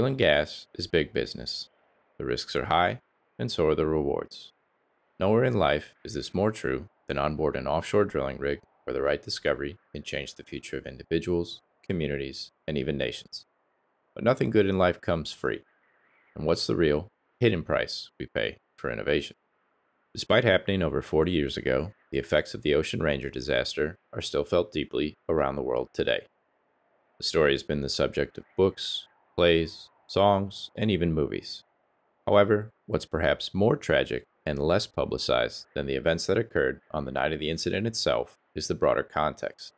Oil and gas is big business. The risks are high, and so are the rewards. Nowhere in life is this more true than on board an offshore drilling rig where the right discovery can change the future of individuals, communities, and even nations. But nothing good in life comes free. And what's the real, hidden price we pay for innovation? Despite happening over 40 years ago, the effects of the Ocean Ranger disaster are still felt deeply around the world today. The story has been the subject of books, plays, songs, and even movies. However, what's perhaps more tragic and less publicized than the events that occurred on the night of the incident itself is the broader context.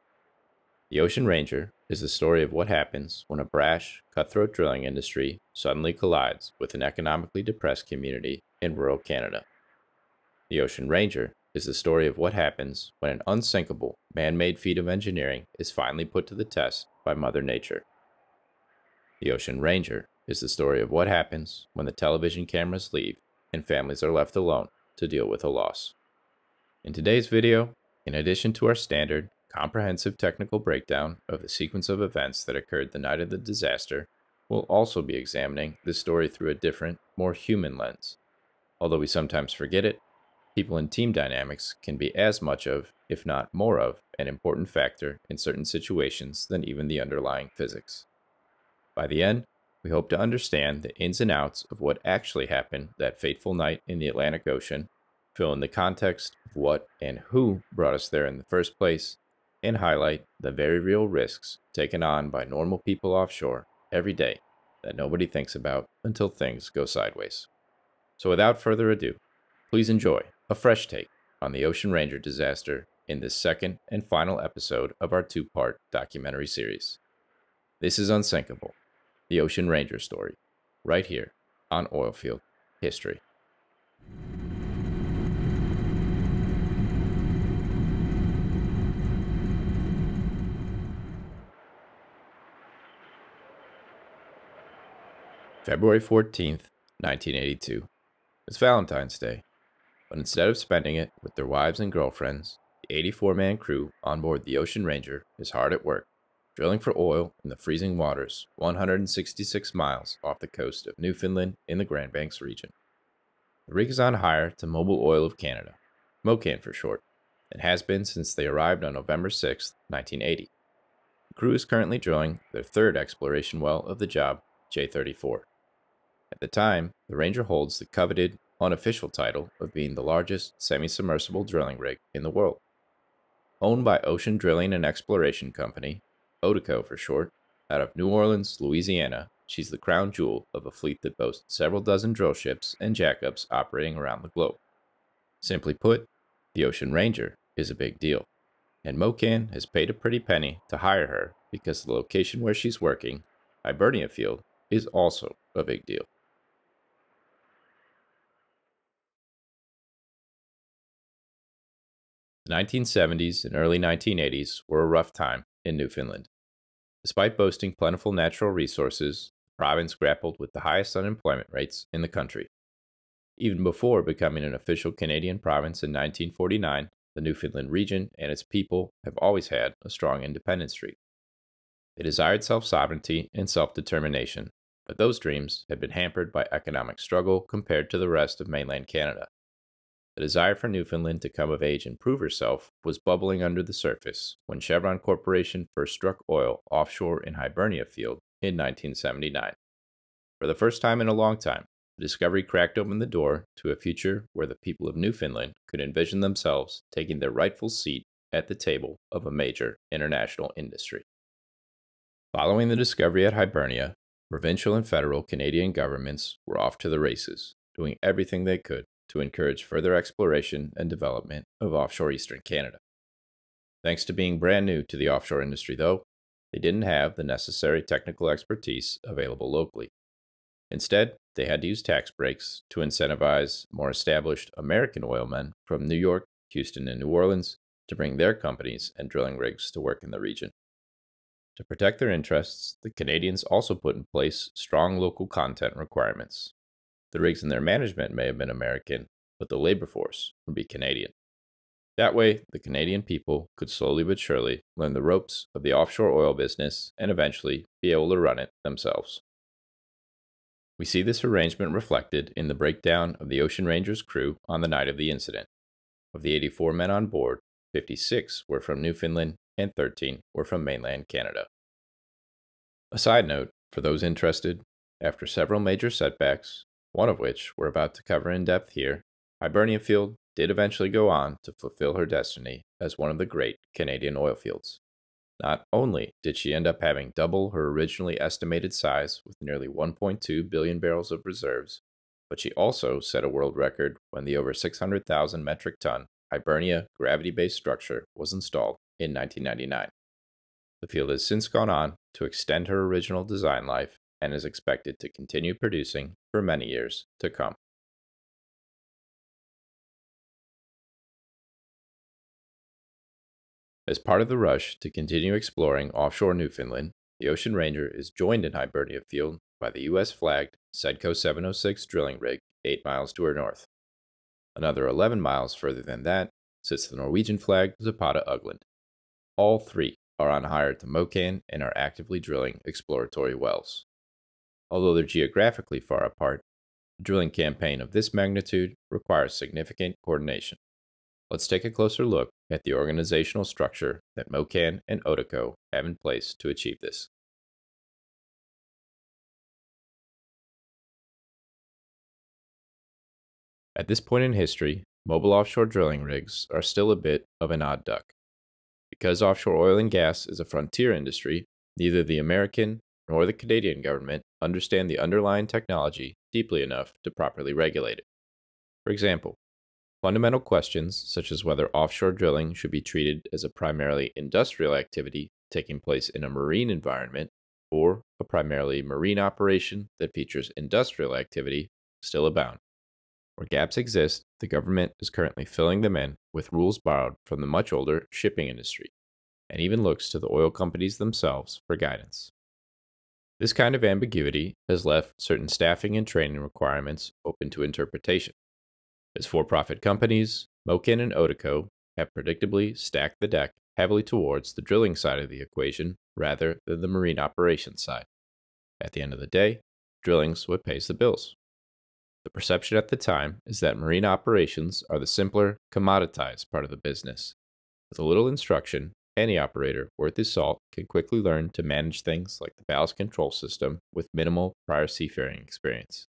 The Ocean Ranger is the story of what happens when a brash, cutthroat drilling industry suddenly collides with an economically depressed community in rural Canada. The Ocean Ranger is the story of what happens when an unsinkable, man made feat of engineering is finally put to the test by Mother Nature. The Ocean Ranger is the story of what happens when the television cameras leave and families are left alone to deal with a loss. In today's video, in addition to our standard, comprehensive technical breakdown of the sequence of events that occurred the night of the disaster, we'll also be examining the story through a different, more human lens. Although we sometimes forget it, people and team dynamics can be as much of, if not more of, an important factor in certain situations than even the underlying physics. By the end, we hope to understand the ins and outs of what actually happened that fateful night in the Atlantic Ocean, fill in the context of what and who brought us there in the first place, and highlight the very real risks taken on by normal people offshore every day that nobody thinks about until things go sideways. So without further ado, please enjoy a fresh take on the Ocean Ranger disaster in this second and final episode of our two part documentary series. This is Unsinkable, the Ocean Ranger story, right here on Oilfield History. February 14th, 1982. It's Valentine's Day, but instead of spending it with their wives and girlfriends, the 84 man crew on board the Ocean Ranger is hard at work, drilling for oil in the freezing waters 166 miles off the coast of Newfoundland in the Grand Banks region. The rig is on hire to Mobil Oil of Canada, MOCAN for short, and has been since they arrived on November 6, 1980. The crew is currently drilling their third exploration well of the job, J34. At the time, the Ranger holds the coveted, unofficial title of being the largest semi submersible drilling rig in the world. Owned by Ocean Drilling and Exploration Company, ODECO for short, out of New Orleans, Louisiana, she's the crown jewel of a fleet that boasts several dozen drill ships and jackups operating around the globe. Simply put, the Ocean Ranger is a big deal, and MOCAN has paid a pretty penny to hire her because the location where she's working, Hibernia Field, is also a big deal. The 1970s and early 1980s were a rough time in Newfoundland. Despite boasting plentiful natural resources, the province grappled with the highest unemployment rates in the country. Even before becoming an official Canadian province in 1949, the Newfoundland region and its people have always had a strong independence streak. They desired self sovereignty and self determination, but those dreams had been hampered by economic struggle compared to the rest of mainland Canada. The desire for Newfoundland to come of age and prove herself was bubbling under the surface when Chevron Corporation first struck oil offshore in Hibernia Field in 1979. For the first time in a long time, the discovery cracked open the door to a future where the people of Newfoundland could envision themselves taking their rightful seat at the table of a major international industry. Following the discovery at Hibernia, provincial and federal Canadian governments were off to the races, doing everything they could to encourage further exploration and development of offshore eastern Canada. Thanks to being brand new to the offshore industry, though, they didn't have the necessary technical expertise available locally. Instead, they had to use tax breaks to incentivize more established American oilmen from New York, Houston, and New Orleans to bring their companies and drilling rigs to work in the region. To protect their interests, the Canadians also put in place strong local content requirements, the rigs and their management may have been American, but the labor force would be Canadian. That way, the Canadian people could slowly but surely learn the ropes of the offshore oil business and eventually be able to run it themselves. We see this arrangement reflected in the breakdown of the Ocean Ranger's crew on the night of the incident. Of the 84 men on board, 56 were from Newfoundland and 13 were from mainland Canada. A side note for those interested after several major setbacks, one of which we're about to cover in depth here, Hibernia Field did eventually go on to fulfill her destiny as one of the great Canadian oil fields. Not only did she end up having double her originally estimated size with nearly 1.2 billion barrels of reserves, but she also set a world record when the over 600,000 metric ton Hibernia gravity based structure was installed in 1999. The field has since gone on to extend her original design life and is expected to continue producing for many years to come. As part of the rush to continue exploring offshore Newfoundland, the Ocean Ranger is joined in Hibernia Field by the U.S. flagged Sedco 706 drilling rig 8 miles to her north. Another 11 miles further than that sits the Norwegian flagged Zapata Ugland. All three are on hire to Mocan and are actively drilling exploratory wells. Although they're geographically far apart, a drilling campaign of this magnitude requires significant coordination. Let's take a closer look at the organizational structure that Mocan and ODECO have in place to achieve this. At this point in history, mobile offshore drilling rigs are still a bit of an odd duck. Because offshore oil and gas is a frontier industry, neither the American nor the Canadian government understand the underlying technology deeply enough to properly regulate it. For example, fundamental questions such as whether offshore drilling should be treated as a primarily industrial activity taking place in a marine environment or a primarily marine operation that features industrial activity still abound. Where gaps exist, the government is currently filling them in with rules borrowed from the much older shipping industry, and even looks to the oil companies themselves for guidance. This kind of ambiguity has left certain staffing and training requirements open to interpretation. As for profit companies, Mocan and Odeco have predictably stacked the deck heavily towards the drilling side of the equation rather than the marine operations side. At the end of the day, drilling's what pays the bills. The perception at the time is that marine operations are the simpler, commoditized part of the business. With a little instruction, any operator worth his salt can quickly learn to manage things like the ballast control system with minimal prior seafaring experience.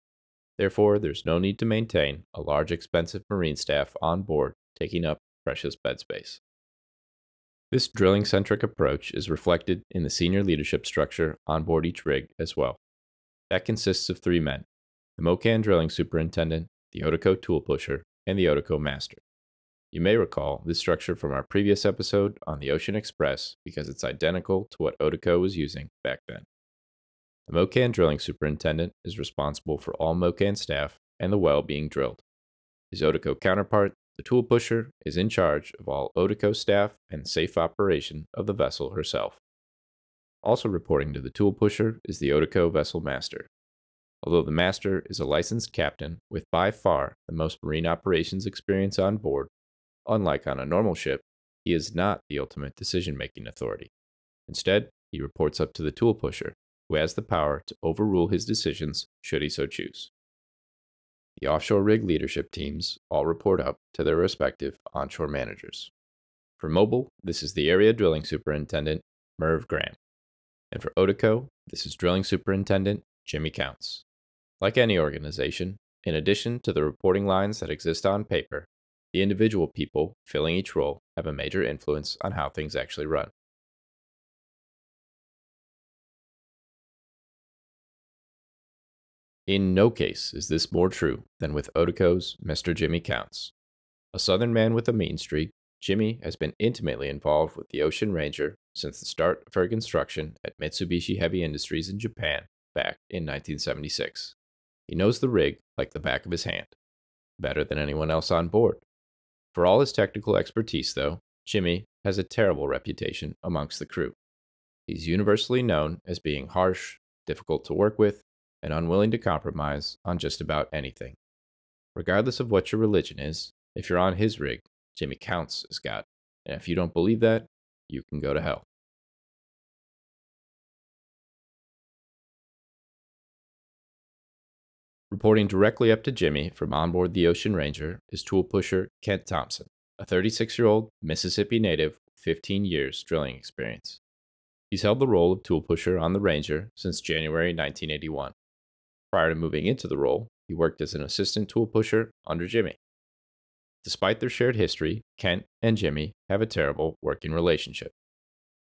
Therefore, there's no need to maintain a large expensive marine staff on board taking up precious bed space. This drilling centric approach is reflected in the senior leadership structure on board each rig as well. That consists of three men the Mocan drilling superintendent, the Odeco tool pusher, and the Odeco master. You may recall this structure from our previous episode on the Ocean Express because it's identical to what Odeco was using back then. The Mocan drilling superintendent is responsible for all Mocan staff and the well being drilled. His Odeco counterpart, the tool pusher, is in charge of all Odeco staff and safe operation of the vessel herself. Also reporting to the tool pusher is the Odeco vessel master. Although the master is a licensed captain with by far the most marine operations experience on board, Unlike on a normal ship, he is not the ultimate decision making authority. Instead, he reports up to the tool pusher, who has the power to overrule his decisions should he so choose. The offshore rig leadership teams all report up to their respective onshore managers. For Mobil, this is the Area Drilling Superintendent, Merv Graham. And for Odeco, this is Drilling Superintendent Jimmy Counts. Like any organization, in addition to the reporting lines that exist on paper, the individual people filling each role have a major influence on how things actually run. In no case is this more true than with Odeco's Mr. Jimmy Counts. A southern man with a mean streak, Jimmy has been intimately involved with the Ocean Ranger since the start of her construction at Mitsubishi Heavy Industries in Japan back in 1976. He knows the rig like the back of his hand, better than anyone else on board. For all his technical expertise, though, Jimmy has a terrible reputation amongst the crew. He's universally known as being harsh, difficult to work with, and unwilling to compromise on just about anything. Regardless of what your religion is, if you're on his rig, Jimmy counts as God. And if you don't believe that, you can go to hell. Reporting directly up to Jimmy from onboard the Ocean Ranger is tool pusher Kent Thompson, a 36 year old Mississippi native with 15 years drilling experience. He's held the role of tool pusher on the Ranger since January 1981. Prior to moving into the role, he worked as an assistant tool pusher under Jimmy. Despite their shared history, Kent and Jimmy have a terrible working relationship.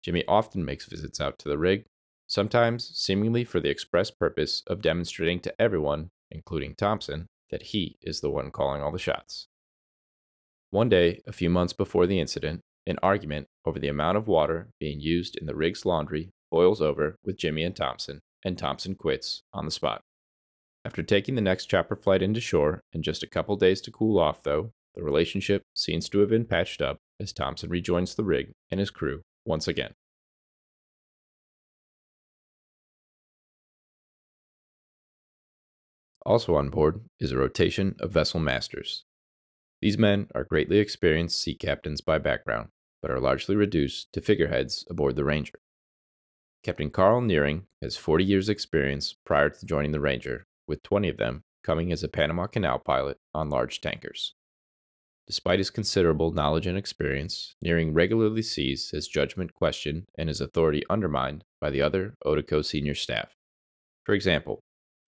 Jimmy often makes visits out to the rig, sometimes seemingly for the express purpose of demonstrating to everyone, including Thompson, that he is the one calling all the shots. One day, a few months before the incident, an argument over the amount of water being used in the rig's laundry boils over with Jimmy and Thompson, and Thompson quits on the spot. After taking the next chopper flight into shore and just a couple days to cool off, though, the relationship seems to have been patched up as Thompson rejoins the rig and his crew once again. Also on board is a rotation of vessel masters. These men are greatly experienced sea captains by background, but are largely reduced to figureheads aboard the Ranger. Captain Carl Nearing has 40 years' experience prior to joining the Ranger, with 20 of them coming as a Panama Canal pilot on large tankers. Despite his considerable knowledge and experience, Nearing regularly sees his judgment questioned and his authority undermined by the other ODECO senior staff. For example,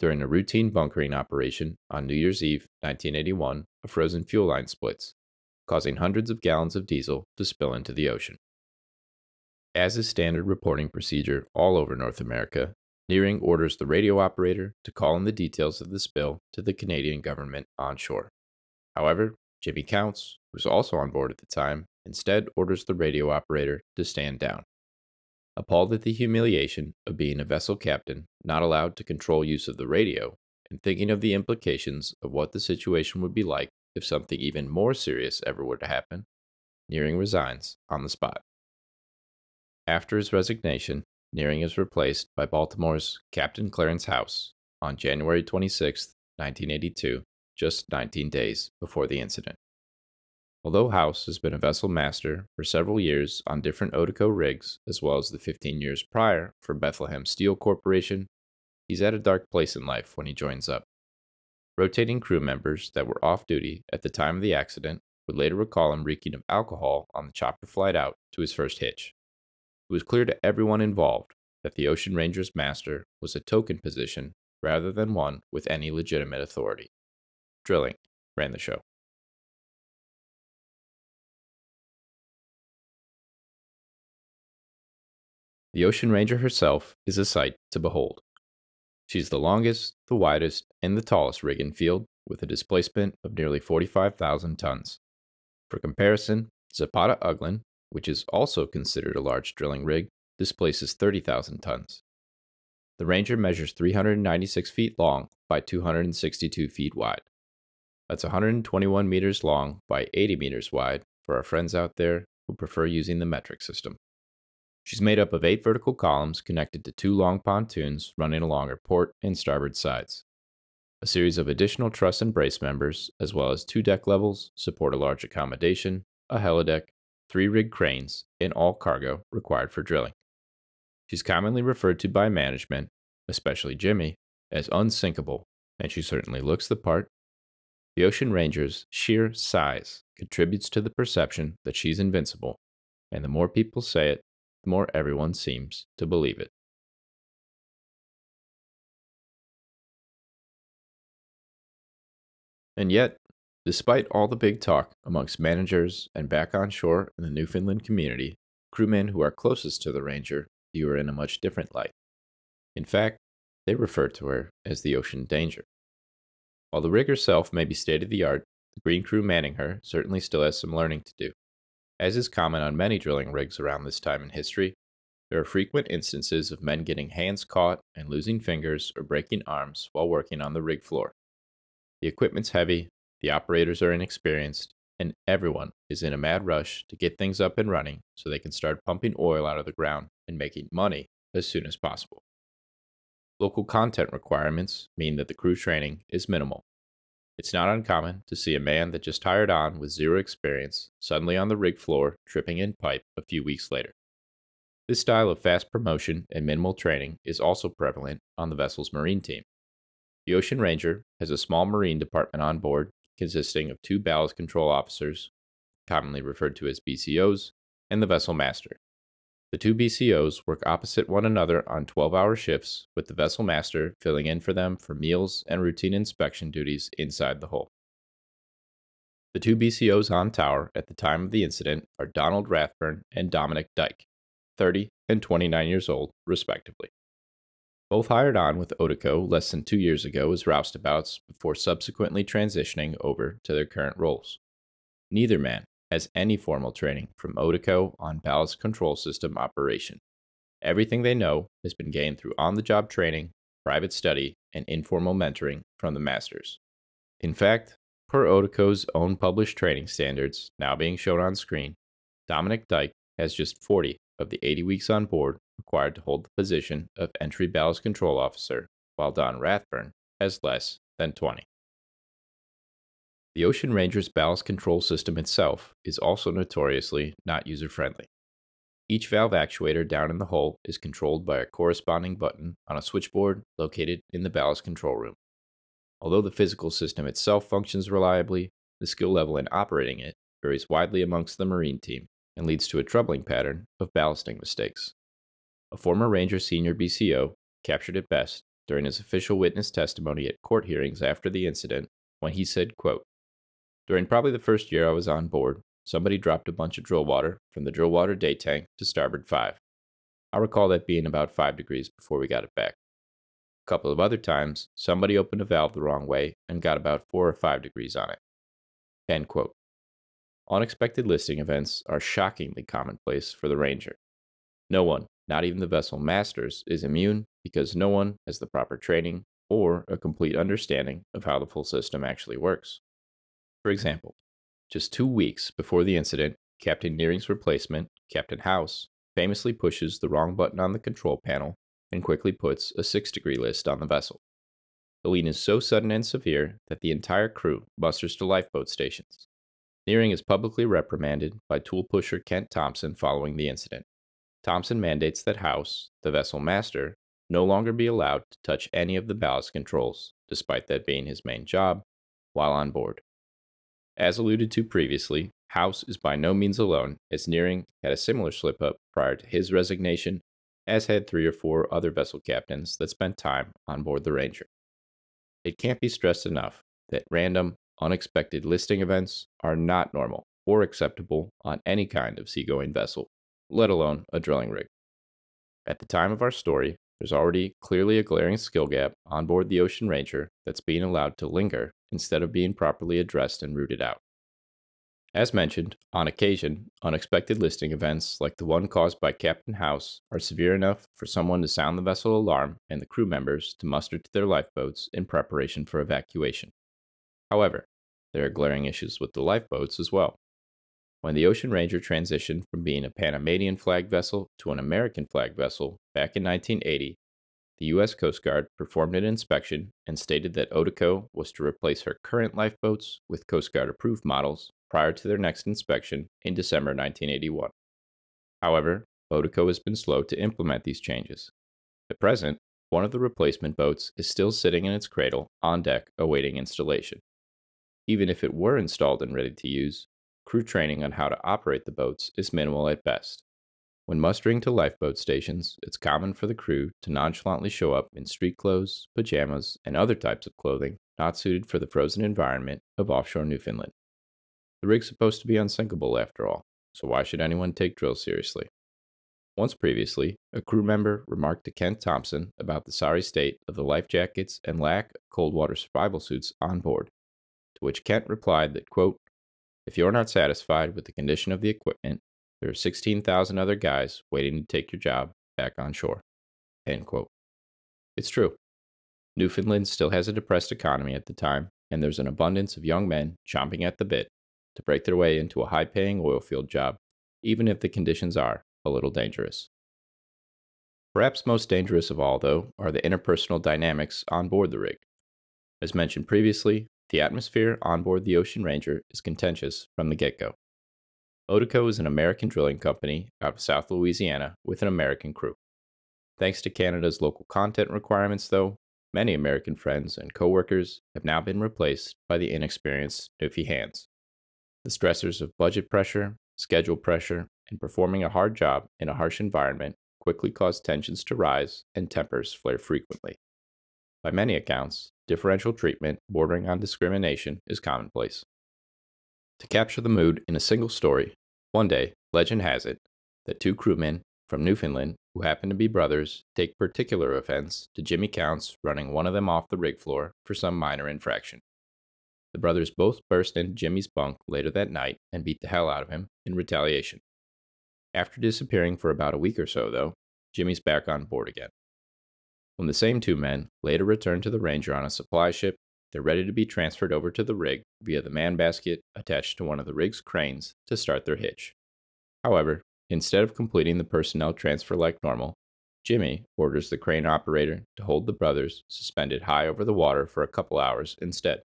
during a routine bunkering operation on New Year's Eve 1981, a frozen fuel line splits, causing hundreds of gallons of diesel to spill into the ocean. As is standard reporting procedure all over North America, Nearing orders the radio operator to call in the details of the spill to the Canadian government onshore. However, Jimmy Counts, who was also on board at the time, instead orders the radio operator to stand down. Appalled at the humiliation of being a vessel captain not allowed to control use of the radio, and thinking of the implications of what the situation would be like if something even more serious ever were to happen, Nearing resigns on the spot. After his resignation, Nearing is replaced by Baltimore's Captain Clarence House on January 26, 1982, just 19 days before the incident. Although House has been a vessel master for several years on different ODECO rigs, as well as the 15 years prior for Bethlehem Steel Corporation, he's at a dark place in life when he joins up. Rotating crew members that were off duty at the time of the accident would later recall him reeking of alcohol on the chopper flight out to his first hitch. It was clear to everyone involved that the Ocean Ranger's master was a token position rather than one with any legitimate authority. Drilling ran the show. The Ocean Ranger herself is a sight to behold. She's the longest, the widest, and the tallest rig in field, with a displacement of nearly 45,000 tons. For comparison, Zapata Ugland, which is also considered a large drilling rig, displaces 30,000 tons. The Ranger measures 396 feet long by 262 feet wide. That's 121 meters long by 80 meters wide for our friends out there who prefer using the metric system. She's made up of eight vertical columns connected to two long pontoons running along her port and starboard sides. A series of additional truss and brace members, as well as two deck levels, support a large accommodation, a helideck, three rig cranes, and all cargo required for drilling. She's commonly referred to by management, especially Jimmy, as unsinkable, and she certainly looks the part the Ocean Ranger's sheer size contributes to the perception that she's invincible, and the more people say it, the more everyone seems to believe it. And yet, despite all the big talk amongst managers and back on shore in the Newfoundland community, crewmen who are closest to the Ranger view her in a much different light. In fact, they refer to her as the Ocean Danger. While the rig herself may be state of the art, the green crew manning her certainly still has some learning to do. As is common on many drilling rigs around this time in history, there are frequent instances of men getting hands caught and losing fingers or breaking arms while working on the rig floor. The equipment's heavy, the operators are inexperienced, and everyone is in a mad rush to get things up and running so they can start pumping oil out of the ground and making money as soon as possible. Local content requirements mean that the crew training is minimal. It's not uncommon to see a man that just hired on with zero experience suddenly on the rig floor tripping in pipe a few weeks later. This style of fast promotion and minimal training is also prevalent on the vessel's marine team. The Ocean Ranger has a small marine department on board consisting of two ballast control officers, commonly referred to as BCOs, and the vessel master. The two BCOs work opposite one another on 12 hour shifts, with the vessel master filling in for them for meals and routine inspection duties inside the hull. The two BCOs on tower at the time of the incident are Donald Rathburn and Dominic Dyke, 30 and 29 years old, respectively. Both hired on with ODECO less than two years ago as roustabouts before subsequently transitioning over to their current roles. Neither man has any formal training from ODECO on ballast control system operation. Everything they know has been gained through on the job training, private study, and informal mentoring from the masters. In fact, per ODECO's own published training standards, now being shown on screen, Dominic Dyke has just 40 of the 80 weeks on board required to hold the position of entry ballast control officer, while Don Rathburn has less than 20. The Ocean Ranger's ballast control system itself is also notoriously not user friendly. Each valve actuator down in the hull is controlled by a corresponding button on a switchboard located in the ballast control room. Although the physical system itself functions reliably, the skill level in operating it varies widely amongst the Marine team and leads to a troubling pattern of ballasting mistakes. A former Ranger senior BCO captured it best during his official witness testimony at court hearings after the incident when he said, quote, During probably the first year I was on board, somebody dropped a bunch of drill water from the drill water day tank to starboard 5. I recall that being about 5 degrees before we got it back. A couple of other times, somebody opened a valve the wrong way and got about 4 or 5 degrees on it. End quote. Unexpected listing events are shockingly commonplace for the Ranger. No one, not even the vessel masters, is immune because no one has the proper training or a complete understanding of how the full system actually works. For example, just two weeks before the incident, Captain Nearing's replacement, Captain House, famously pushes the wrong button on the control panel and quickly puts a 6 degree list on the vessel. The lean is so sudden and severe that the entire crew musters to lifeboat stations. Nearing is publicly reprimanded by tool pusher Kent Thompson following the incident. Thompson mandates that House, the vessel master, no longer be allowed to touch any of the ballast controls, despite that being his main job, while on board. As alluded to previously, House is by no means alone, as Nearing had a similar slip up prior to his resignation, as had three or four other vessel captains that spent time on board the Ranger. It can't be stressed enough that random, unexpected listing events are not normal or acceptable on any kind of seagoing vessel, let alone a drilling rig. At the time of our story, there's already clearly a glaring skill gap on board the Ocean Ranger that's being allowed to linger instead of being properly addressed and rooted out. As mentioned, on occasion, unexpected listing events like the one caused by Captain House are severe enough for someone to sound the vessel alarm and the crew members to muster to their lifeboats in preparation for evacuation. However, there are glaring issues with the lifeboats as well. When the Ocean Ranger transitioned from being a Panamanian flag vessel to an American flag vessel back in 1980, the U.S. Coast Guard performed an inspection and stated that ODECO was to replace her current lifeboats with Coast Guard approved models prior to their next inspection in December 1981. However, ODECO has been slow to implement these changes. At present, one of the replacement boats is still sitting in its cradle on deck awaiting installation. Even if it were installed and ready to use, crew training on how to operate the boats is minimal at best. When mustering to lifeboat stations, it's common for the crew to nonchalantly show up in street clothes, pajamas, and other types of clothing not suited for the frozen environment of offshore Newfoundland. The rig's supposed to be unsinkable after all, so why should anyone take drills seriously? Once previously, a crew member remarked to Kent Thompson about the sorry state of the life jackets and lack of cold water survival suits on board, to which Kent replied that, quote, if you're not satisfied with the condition of the equipment, there are 16,000 other guys waiting to take your job back on shore. End quote. It's true. Newfoundland still has a depressed economy at the time, and there's an abundance of young men chomping at the bit to break their way into a high paying oil field job, even if the conditions are a little dangerous. Perhaps most dangerous of all, though, are the interpersonal dynamics on board the rig. As mentioned previously, the atmosphere on board the Ocean Ranger is contentious from the get go. ODECO is an American drilling company out of South Louisiana with an American crew. Thanks to Canada's local content requirements, though, Many American friends and coworkers have now been replaced by the inexperienced Newfie hands. The stressors of budget pressure, schedule pressure, and performing a hard job in a harsh environment quickly cause tensions to rise and tempers flare frequently. By many accounts, differential treatment bordering on discrimination is commonplace. To capture the mood in a single story, one day, legend has it that two crewmen from Newfoundland, who happen to be brothers, take particular offense to Jimmy Counts running one of them off the rig floor for some minor infraction. The brothers both burst into Jimmy's bunk later that night and beat the hell out of him in retaliation. After disappearing for about a week or so, though, Jimmy's back on board again. When the same two men later return to the Ranger on a supply ship, they're ready to be transferred over to the rig via the man basket attached to one of the rig's cranes to start their hitch. However, Instead of completing the personnel transfer like normal, Jimmy orders the crane operator to hold the brothers suspended high over the water for a couple hours instead.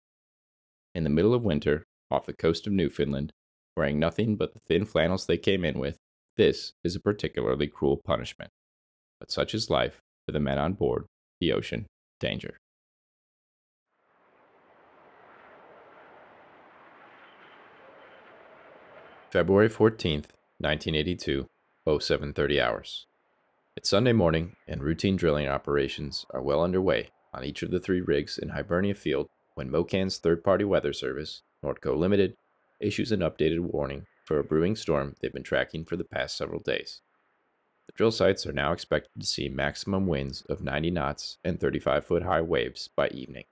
In the middle of winter, off the coast of Newfoundland, wearing nothing but the thin flannels they came in with, this is a particularly cruel punishment. But such is life for the men on board the ocean danger. February 14th, 1982, 0730 hours. It's Sunday morning, and routine drilling operations are well underway on each of the three rigs in Hibernia Field when Mocan's third party weather service, Nordco Limited, issues an updated warning for a brewing storm they've been tracking for the past several days. The drill sites are now expected to see maximum winds of 90 knots and 35 foot high waves by evening.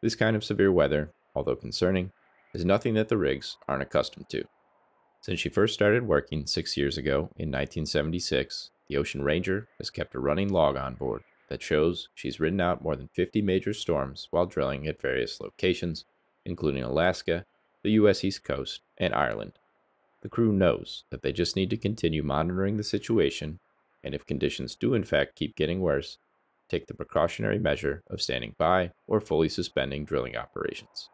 This kind of severe weather, although concerning, is nothing that the rigs aren't accustomed to. Since she first started working six years ago in 1976, the Ocean Ranger has kept a running log on board that shows she's ridden out more than 50 major storms while drilling at various locations, including Alaska, the U.S. East Coast, and Ireland. The crew knows that they just need to continue monitoring the situation, and if conditions do in fact keep getting worse, take the precautionary measure of standing by or fully suspending drilling operations.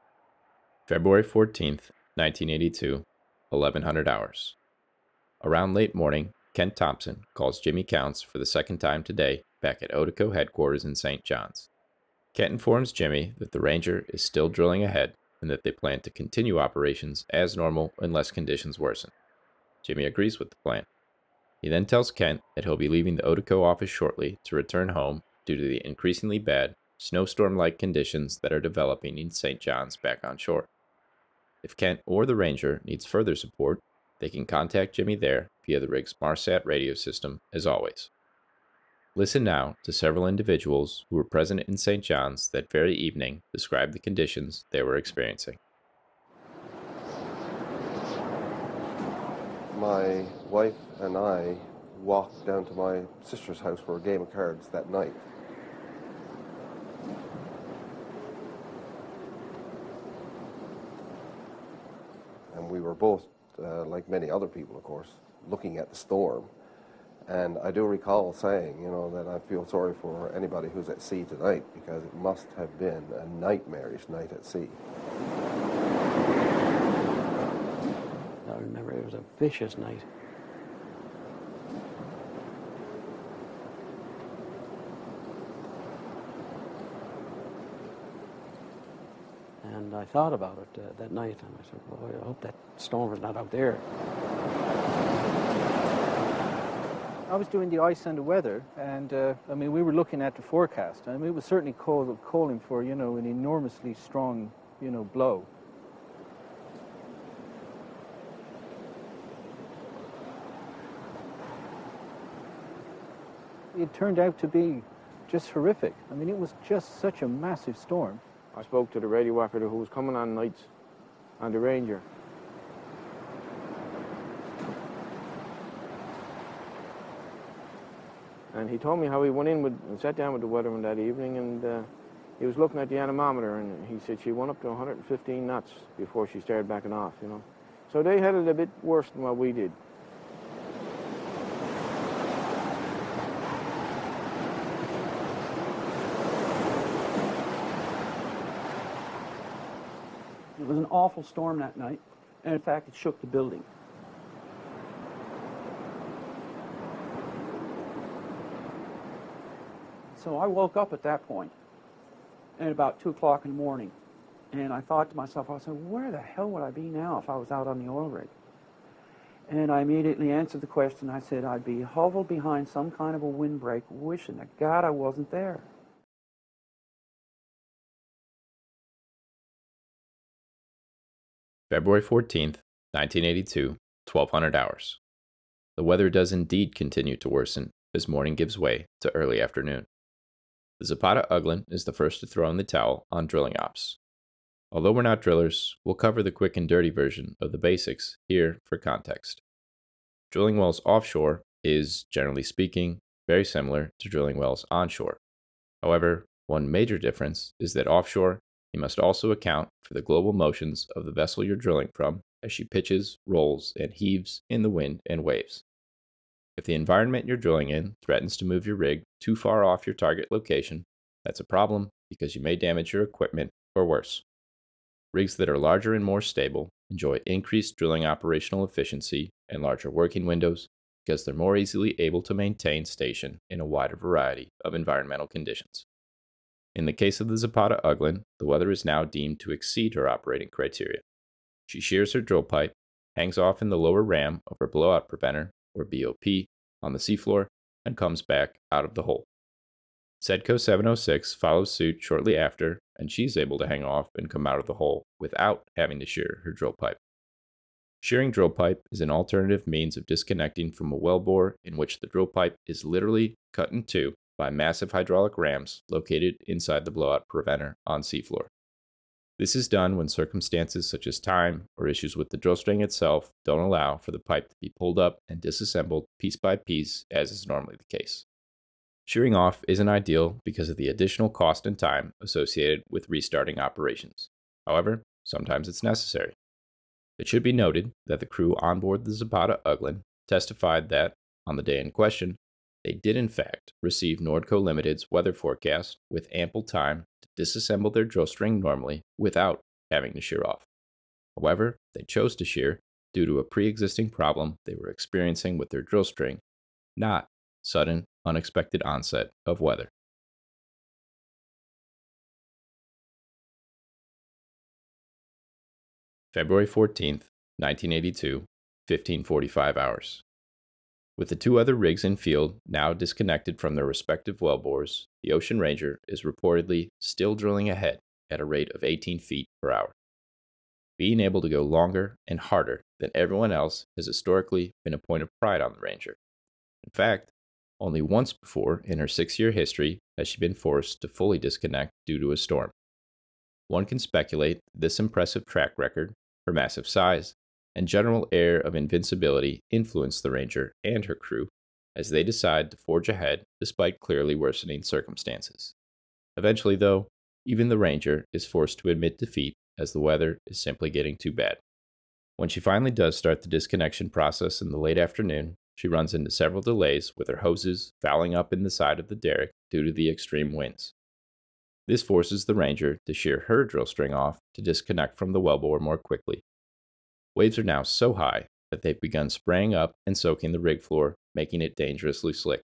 February 14th, 1982, 1100 hours. Around late morning, Kent Thompson calls Jimmy Counts for the second time today back at ODECO headquarters in St. John's. Kent informs Jimmy that the Ranger is still drilling ahead and that they plan to continue operations as normal unless conditions worsen. Jimmy agrees with the plan. He then tells Kent that he'll be leaving the ODECO office shortly to return home due to the increasingly bad, snowstorm like conditions that are developing in St. John's back on shore. If Kent or the Ranger needs further support, they can contact Jimmy there via the rig's Marisat radio system, as always. Listen now to several individuals who were present in St. John's that very evening describe the conditions they were experiencing. My wife and I walked down to my sister's house for a game of cards that night. And we were both, uh, like many other people, of course, looking at the storm. And I do recall saying, you know, that I feel sorry for anybody who's at sea tonight because it must have been a nightmarish night at sea. I remember it was a vicious night. And I thought about it uh, that night, and I said, boy, I hope that storm is not out there. I was doing the ice and the weather, and uh, I mean, we were looking at the forecast. I mean, it was certainly call, calling for, you know, an enormously strong, you know, blow. It turned out to be just horrific. I mean, it was just such a massive storm. I spoke to the radio operator who was coming on nights on the Ranger. And he told me how he went in with, and sat down with the weatherman that evening, and uh, he was looking at the anemometer, and he said she went up to 115 knots before she started backing off, you know. So they had it a bit worse than what we did. It was an awful storm that night, and in fact, it shook the building. So I woke up at that point, at about 2 o'clock in the morning. And I thought to myself, I said, where the hell would I be now if I was out on the oil rig? And I immediately answered the question. I said, I'd be hoveled behind some kind of a windbreak, wishing to God I wasn't there. February 14th, 1982, 1200 hours. The weather does indeed continue to worsen as morning gives way to early afternoon. The Zapata Ugland is the first to throw in the towel on drilling ops. Although we're not drillers, we'll cover the quick and dirty version of the basics here for context. Drilling wells offshore is, generally speaking, very similar to drilling wells onshore. However, one major difference is that offshore, you must also account for the global motions of the vessel you're drilling from as she pitches, rolls, and heaves in the wind and waves. If the environment you're drilling in threatens to move your rig too far off your target location, that's a problem because you may damage your equipment or worse. Rigs that are larger and more stable enjoy increased drilling operational efficiency and larger working windows because they're more easily able to maintain station in a wider variety of environmental conditions. In the case of the Zapata Ugland, the weather is now deemed to exceed her operating criteria. She shears her drill pipe, hangs off in the lower ram of her blowout preventer, or BOP, on the seafloor, and comes back out of the hole. Sedco 706 follows suit shortly after, and she's able to hang off and come out of the hole without having to shear her drill pipe. Shearing drill pipe is an alternative means of disconnecting from a wellbore in which the drill pipe is literally cut in two by massive hydraulic rams located inside the blowout preventer on seafloor. This is done when circumstances such as time or issues with the drill string itself don't allow for the pipe to be pulled up and disassembled piece by piece as is normally the case. Shearing off isn't ideal because of the additional cost and time associated with restarting operations. However, sometimes it's necessary. It should be noted that the crew on board the Zapata Ugland testified that, on the day in question, they did in fact receive Nordco Limited's weather forecast with ample time to disassemble their drill string normally without having to shear off. However, they chose to shear due to a pre existing problem they were experiencing with their drill string, not sudden, unexpected onset of weather. February 14th, 1982, 1545 hours. With the two other rigs in field now disconnected from their respective wellbores, the Ocean Ranger is reportedly still drilling ahead at a rate of 18 feet per hour. Being able to go longer and harder than everyone else has historically been a point of pride on the Ranger. In fact, only once before in her six year history has she been forced to fully disconnect due to a storm. One can speculate this impressive track record, her massive size, and general air of invincibility influence the Ranger and her crew as they decide to forge ahead despite clearly worsening circumstances. Eventually, though, even the Ranger is forced to admit defeat as the weather is simply getting too bad. When she finally does start the disconnection process in the late afternoon, she runs into several delays with her hoses fouling up in the side of the derrick due to the extreme winds. This forces the Ranger to shear her drill string off to disconnect from the wellbore more quickly Waves are now so high that they've begun spraying up and soaking the rig floor, making it dangerously slick.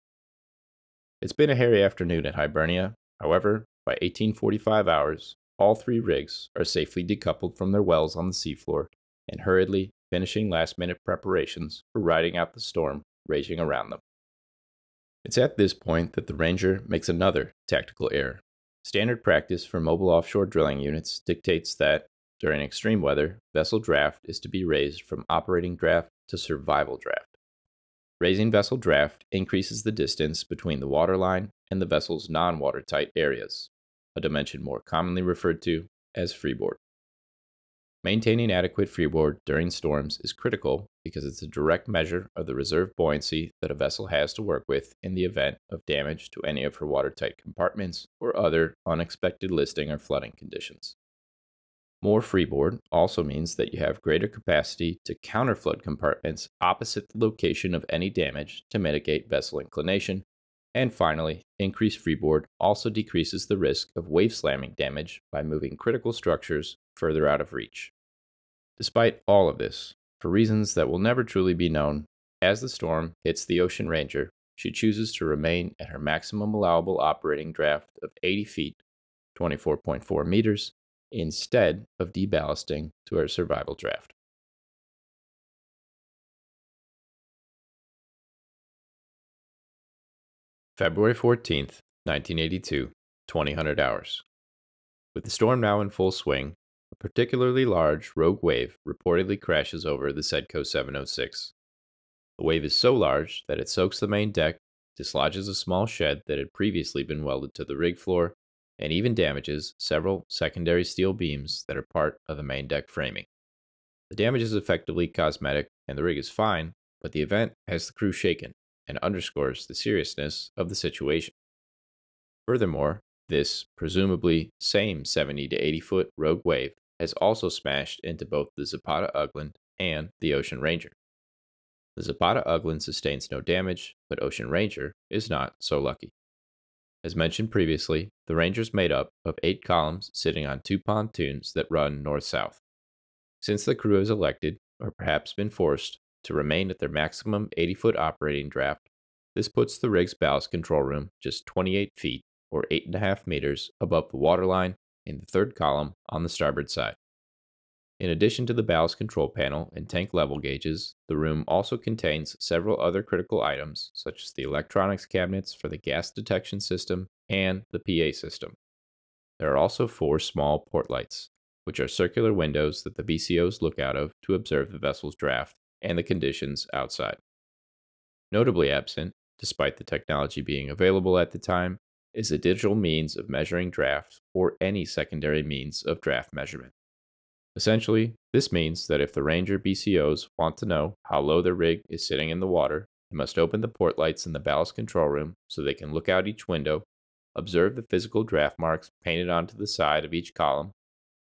It's been a hairy afternoon at Hibernia. However, by 1845 hours, all three rigs are safely decoupled from their wells on the seafloor and hurriedly finishing last minute preparations for riding out the storm raging around them. It's at this point that the Ranger makes another tactical error. Standard practice for mobile offshore drilling units dictates that during extreme weather, vessel draft is to be raised from operating draft to survival draft. Raising vessel draft increases the distance between the waterline and the vessel's non watertight areas, a dimension more commonly referred to as freeboard. Maintaining adequate freeboard during storms is critical because it's a direct measure of the reserve buoyancy that a vessel has to work with in the event of damage to any of her watertight compartments or other unexpected listing or flooding conditions. More freeboard also means that you have greater capacity to counter flood compartments opposite the location of any damage to mitigate vessel inclination. And finally, increased freeboard also decreases the risk of wave slamming damage by moving critical structures further out of reach. Despite all of this, for reasons that will never truly be known, as the storm hits the Ocean Ranger, she chooses to remain at her maximum allowable operating draft of 80 feet 24.4 meters, instead of deballasting to our survival draft. February 14th, 1982, 2000 hours. With the storm now in full swing, a particularly large rogue wave reportedly crashes over the Sedco 706. The wave is so large that it soaks the main deck, dislodges a small shed that had previously been welded to the rig floor, and even damages several secondary steel beams that are part of the main deck framing. The damage is effectively cosmetic and the rig is fine, but the event has the crew shaken and underscores the seriousness of the situation. Furthermore, this presumably same 70 to 80 foot rogue wave has also smashed into both the Zapata Ugland and the Ocean Ranger. The Zapata Ugland sustains no damage, but Ocean Ranger is not so lucky. As mentioned previously, the Ranger is made up of eight columns sitting on two pontoons that run north south. Since the crew has elected, or perhaps been forced, to remain at their maximum 80 foot operating draft, this puts the rig's ballast control room just 28 feet or 8.5 meters above the waterline in the third column on the starboard side. In addition to the ballast control panel and tank level gauges, the room also contains several other critical items, such as the electronics cabinets for the gas detection system and the PA system. There are also four small port lights, which are circular windows that the BCOs look out of to observe the vessel's draft and the conditions outside. Notably absent, despite the technology being available at the time, is a digital means of measuring draft or any secondary means of draft measurement. Essentially, this means that if the Ranger BCOs want to know how low their rig is sitting in the water, they must open the port lights in the ballast control room so they can look out each window, observe the physical draft marks painted onto the side of each column,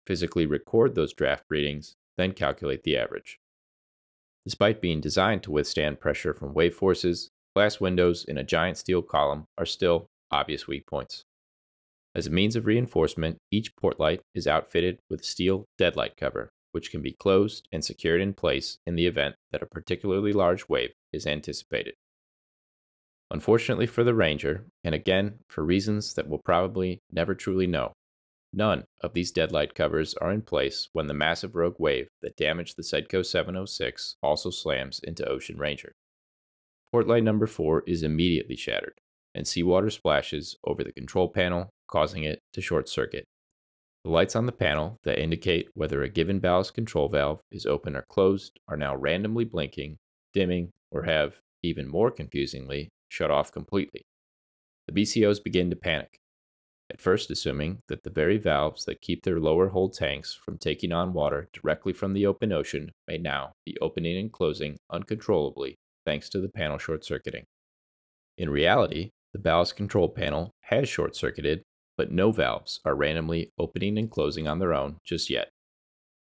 physically record those draft readings, then calculate the average. Despite being designed to withstand pressure from wave forces, glass windows in a giant steel column are still obvious weak points. As a means of reinforcement, each port light is outfitted with a steel deadlight cover, which can be closed and secured in place in the event that a particularly large wave is anticipated. Unfortunately for the Ranger, and again for reasons that we'll probably never truly know, none of these deadlight covers are in place when the massive rogue wave that damaged the Sedco 706 also slams into Ocean Ranger. Port light number 4 is immediately shattered, and seawater splashes over the control panel, causing it to short circuit. The lights on the panel that indicate whether a given ballast control valve is open or closed are now randomly blinking, dimming, or have, even more confusingly, shut off completely. The BCOs begin to panic, at first assuming that the very valves that keep their lower hold tanks from taking on water directly from the open ocean may now be opening and closing uncontrollably thanks to the panel short circuiting. In reality, the ballast control panel has short circuited, but no valves are randomly opening and closing on their own just yet.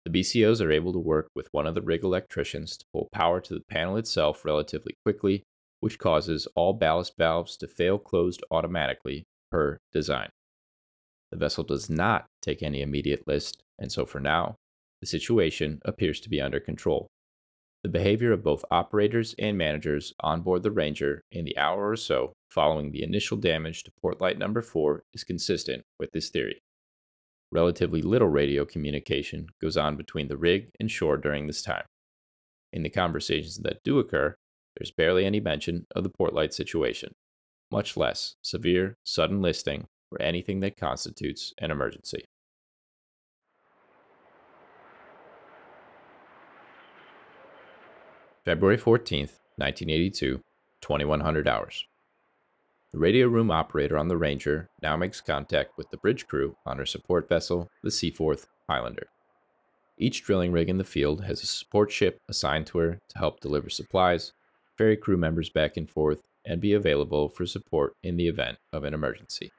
The BCOs are able to work with one of the rig electricians to pull power to the panel itself relatively quickly, which causes all ballast valves to fail closed automatically per design. The vessel does not take any immediate list, and so for now, the situation appears to be under control. The behavior of both operators and managers on board the Ranger in the hour or so following the initial damage to port light number 4 is consistent with this theory. Relatively little radio communication goes on between the rig and shore during this time. In the conversations that do occur, there's barely any mention of the port light situation, much less severe, sudden listing or anything that constitutes an emergency. February 14th, 1982, 2100 hours. The radio room operator on the Ranger now makes contact with the bridge crew on her support vessel, the Seaforth Highlander. Each drilling rig in the field has a support ship assigned to her to help deliver supplies, ferry crew members back and forth, and be available for support in the event of an emergency.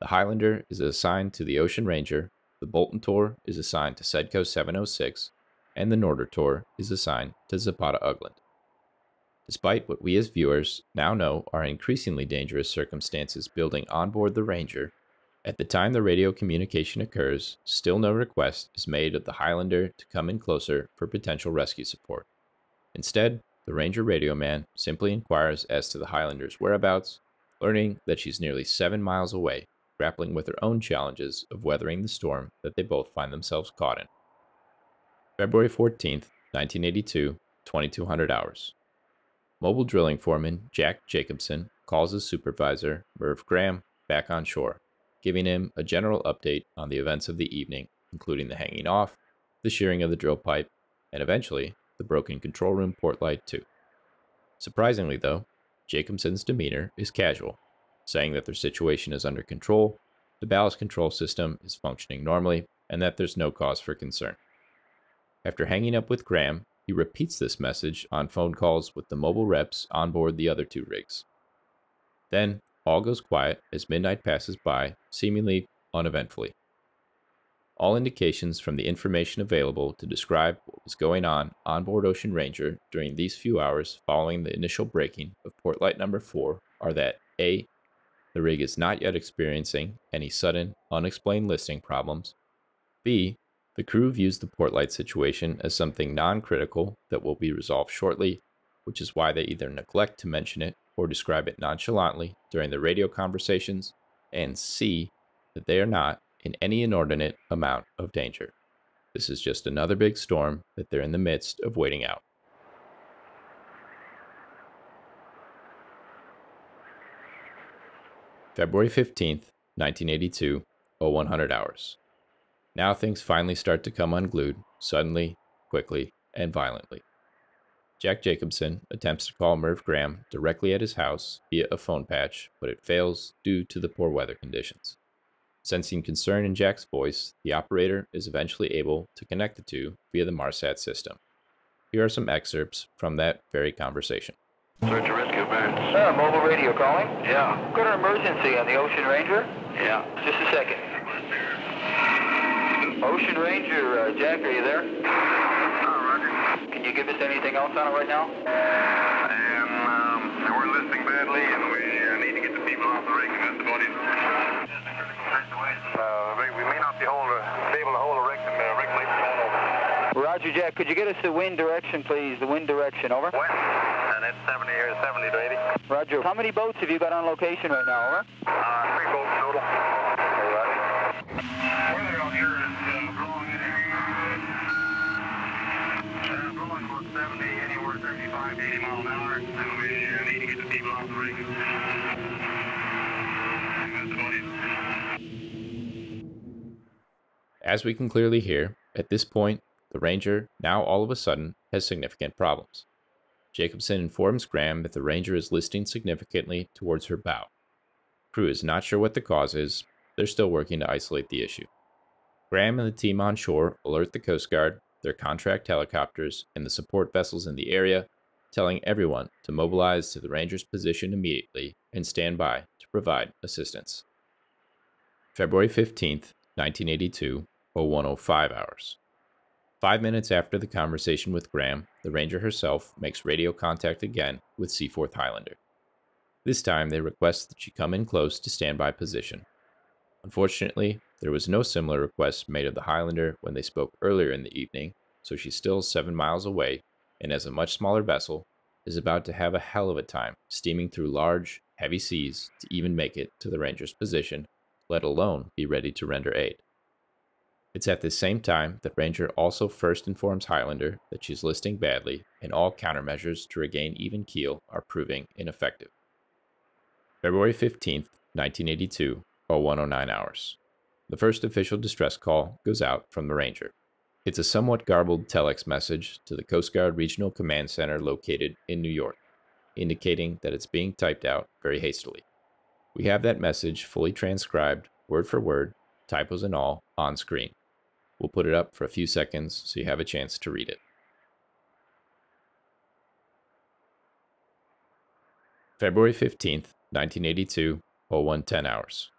The Highlander is assigned to the Ocean Ranger, the Bolton Tor is assigned to Sedco 706, and the Norder Tor is assigned to Zapata Ugland. Despite what we as viewers now know are increasingly dangerous circumstances building on board the Ranger, at the time the radio communication occurs, still no request is made of the Highlander to come in closer for potential rescue support. Instead, the Ranger radio man simply inquires as to the Highlander's whereabouts, learning that she's nearly seven miles away grappling with their own challenges of weathering the storm that they both find themselves caught in. February 14th, 1982, 2200 hours. Mobil drilling foreman Jack Jacobson calls his supervisor, Merv Graham, back on shore, giving him a general update on the events of the evening, including the hanging off, the shearing of the drill pipe, and eventually the broken control room port light too. Surprisingly, though, Jacobson's demeanor is casual, saying that their situation is under control, the ballast control system is functioning normally, and that there's no cause for concern. After hanging up with Graham, he repeats this message on phone calls with the Mobil reps on board the other two rigs. Then, all goes quiet as midnight passes by, seemingly uneventfully. All indications from the information available to describe what was going on on board Ocean Ranger during these few hours following the initial breaking of port light number 4 are that A. The rig is not yet experiencing any sudden, unexplained listing problems. B. The crew views the port light situation as something non critical that will be resolved shortly, which is why they either neglect to mention it or describe it nonchalantly during the radio conversations, and see That they are not in any inordinate amount of danger. This is just another big storm that they're in the midst of waiting out. February 15th, 1982, 0100 hours. Now things finally start to come unglued, suddenly, quickly, and violently. Jack Jacobson attempts to call Merv Graham directly at his house via a phone patch, but it fails due to the poor weather conditions. Sensing concern in Jack's voice, the operator is eventually able to connect the two via the Marisat system. Here are some excerpts from that very conversation. Search and rescue, man. Uh, Mobil radio calling. Yeah. Got an emergency on the Ocean Ranger. Yeah. Just a second. Ocean Ranger, uh, Jack, are you there? roger. Can you give us anything else on it right now? And um, we're listing badly, and we uh, need to get the people off the rig, Mr. Bodies. Uh, we, we may not be, hold, uh, be able to hold a rig, and uh, rig might blown over. Roger, Jack. Could you get us the wind direction, please? The wind direction, over. West, and it's 70 or 70 to 80. Roger. How many boats have you got on location right now, over? 80 miles an hour, uh, need to get the people off the. As we can clearly hear, at this point, the Ranger now all of a sudden has significant problems. Jacobson informs Graham that the Ranger is listing significantly towards her bow. Crew is not sure what the cause is, they're still working to isolate the issue. Graham and the team on shore alert the Coast Guard, their contract helicopters, and the support vessels in the area, telling everyone to mobilize to the Ranger's position immediately and stand by to provide assistance. February 15th, 1982, 0105 hours. Five minutes after the conversation with Graham, the Ranger herself makes radio contact again with Seaforth Highlander. This time, they request that she come in close to standby position. Unfortunately, there was no similar request made of the Highlander when they spoke earlier in the evening, so she's still seven miles away, and as a much smaller vessel, is about to have a hell of a time steaming through large, heavy seas to even make it to the Ranger's position, let alone be ready to render aid. It's at this same time that Ranger also first informs Highlander that she's listing badly and all countermeasures to regain even keel are proving ineffective. February 15th, 1982, 0109 hours. The first official distress call goes out from the Ranger. It's a somewhat garbled telex message to the Coast Guard Regional Command Center located in New York, indicating that it's being typed out very hastily. We have that message fully transcribed, word for word, typos and all, on screen. We'll put it up for a few seconds so you have a chance to read it. February 15th, 1982, 0110 hours.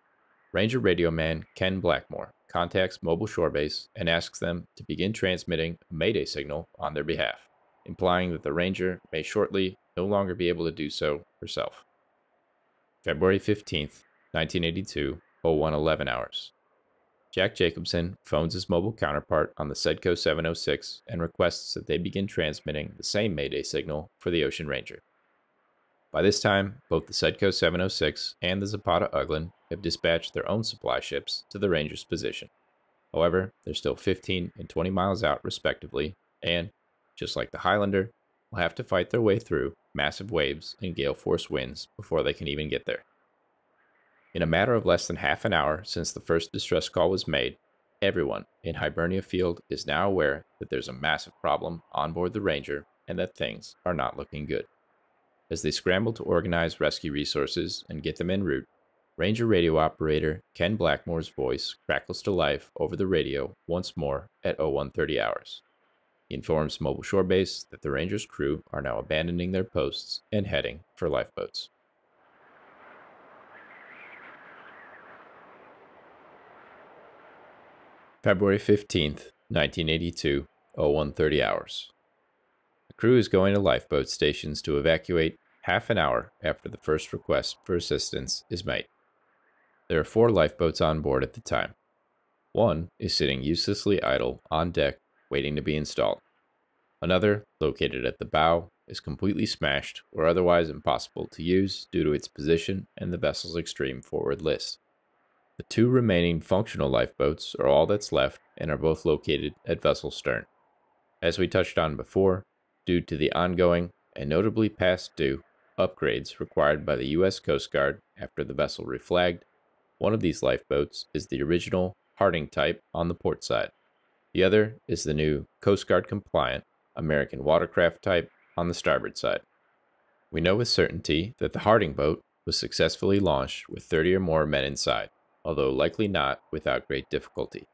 Ranger radio man Ken Blackmore contacts Mobil Shore Base and asks them to begin transmitting a Mayday signal on their behalf, implying that the Ranger may shortly no longer be able to do so herself. February 15th, 1982, 0111 hours. Jack Jacobson phones his Mobil counterpart on the Sedco 706 and requests that they begin transmitting the same Mayday signal for the Ocean Ranger. By this time, both the Sedco 706 and the Zapata Ugland have dispatched their own supply ships to the Ranger's position. However, they're still 15 and 20 miles out, respectively, and, just like the Highlander, will have to fight their way through massive waves and gale force winds before they can even get there. In a matter of less than half an hour since the first distress call was made, everyone in Hibernia Field is now aware that there's a massive problem on board the Ranger and that things are not looking good. As they scramble to organize rescue resources and get them en route, Ranger radio operator Ken Blackmore's voice crackles to life over the radio once more at 0130 hours. He informs Mobil Shore Base that the Ranger's crew are now abandoning their posts and heading for lifeboats. February 15th, 1982, 0130 hours. The crew is going to lifeboat stations to evacuate half an hour after the first request for assistance is made. There are four lifeboats on board at the time. One is sitting uselessly idle on deck, waiting to be installed. Another, located at the bow, is completely smashed or otherwise impossible to use due to its position and the vessel's extreme forward list. The two remaining functional lifeboats are all that's left and are both located at vessel stern. As we touched on before, due to the ongoing and notably past due upgrades required by the U.S. Coast Guard after the vessel reflagged, one of these lifeboats is the original Harding type on the port side. The other is the new Coast Guard compliant American watercraft type on the starboard side. We know with certainty that the Harding boat was successfully launched with 30 or more men inside, although likely not without great difficulty.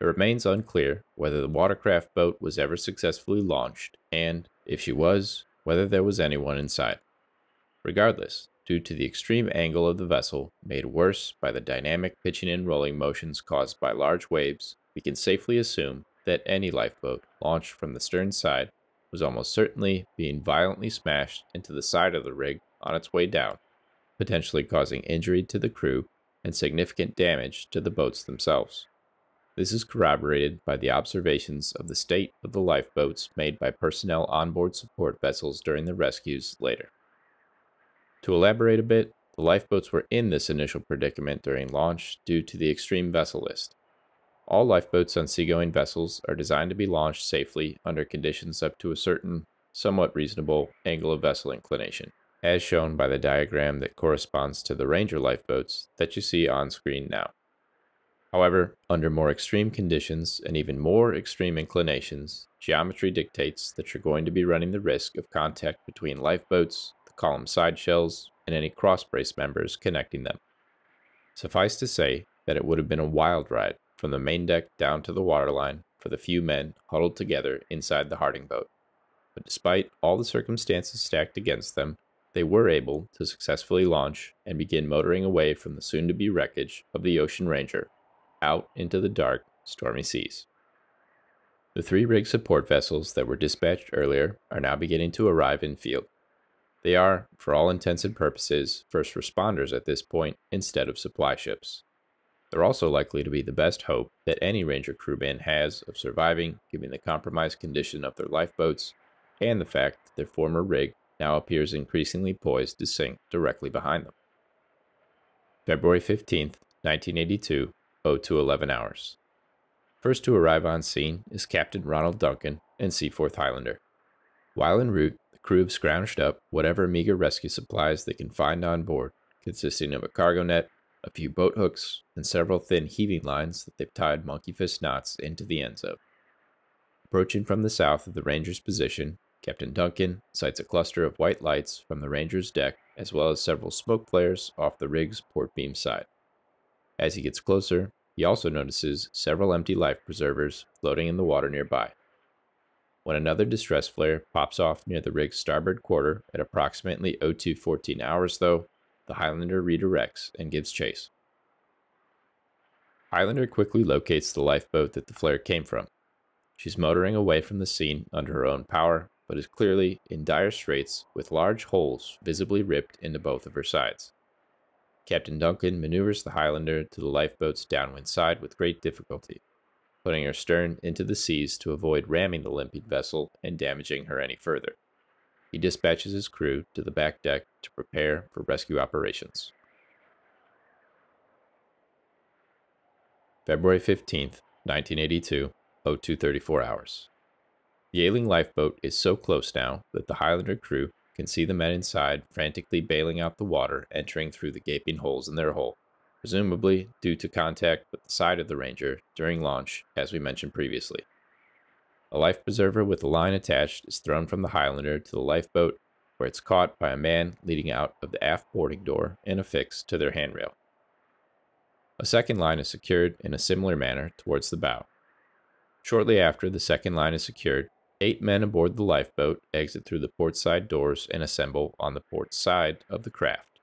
It remains unclear whether the watercraft boat was ever successfully launched, and, if she was, whether there was anyone inside. Regardless, due to the extreme angle of the vessel, made worse by the dynamic pitching and rolling motions caused by large waves, we can safely assume that any lifeboat launched from the stern side was almost certainly being violently smashed into the side of the rig on its way down, potentially causing injury to the crew and significant damage to the boats themselves. This is corroborated by the observations of the state of the lifeboats made by personnel on board support vessels during the rescues later. To elaborate a bit, the lifeboats were in this initial predicament during launch due to the extreme vessel list. All lifeboats on seagoing vessels are designed to be launched safely under conditions up to a certain, somewhat reasonable angle of vessel inclination, as shown by the diagram that corresponds to the Ranger lifeboats that you see on screen now. However, under more extreme conditions and even more extreme inclinations, geometry dictates that you're going to be running the risk of contact between lifeboats, column side shells, and any cross brace members connecting them. Suffice to say that it would have been a wild ride from the main deck down to the waterline for the few men huddled together inside the Harding boat. But despite all the circumstances stacked against them, they were able to successfully launch and begin motoring away from the soon to be wreckage of the Ocean Ranger out into the dark, stormy seas. The three rig support vessels that were dispatched earlier are now beginning to arrive in field. They are, for all intents and purposes, first responders at this point instead of supply ships. They're also likely to be the best hope that any Ranger crewman has of surviving given the compromised condition of their lifeboats and the fact that their former rig now appears increasingly poised to sink directly behind them. February 15th, 1982, 0211 hours. First to arrive on scene is Captain Ronald Duncan and Seaforth Highlander. While en route, crew have scrounged up whatever meager rescue supplies they can find on board, consisting of a cargo net, a few boat hooks, and several thin heaving lines that they've tied monkey fist knots into the ends of. Approaching from the south of the Ranger's position, Captain Duncan sights a cluster of white lights from the Ranger's deck, as well as several smoke flares off the rig's port beam side. As he gets closer, he also notices several empty life preservers floating in the water nearby. When another distress flare pops off near the rig's starboard quarter at approximately 0214 hours, though, the Highlander redirects and gives chase. Highlander quickly locates the lifeboat that the flare came from. She's motoring away from the scene under her own power, but is clearly in dire straits with large holes visibly ripped into both of her sides. Captain Duncan maneuvers the Highlander to the lifeboat's downwind side with great difficulty, putting her stern into the seas to avoid ramming the limping vessel and damaging her any further. He dispatches his crew to the back deck to prepare for rescue operations. February 15th, 1982, 0234 hours. The ailing lifeboat is so close now that the Highlander crew can see the men inside frantically bailing out the water entering through the gaping holes in their hull, presumably due to contact with the side of the Ranger during launch, as we mentioned previously. A life preserver with a line attached is thrown from the Highlander to the lifeboat, where it's caught by a man leading out of the aft boarding door and affixed to their handrail. A second line is secured in a similar manner towards the bow. Shortly after the second line is secured, eight men aboard the lifeboat exit through the port side doors and assemble on the port side of the craft,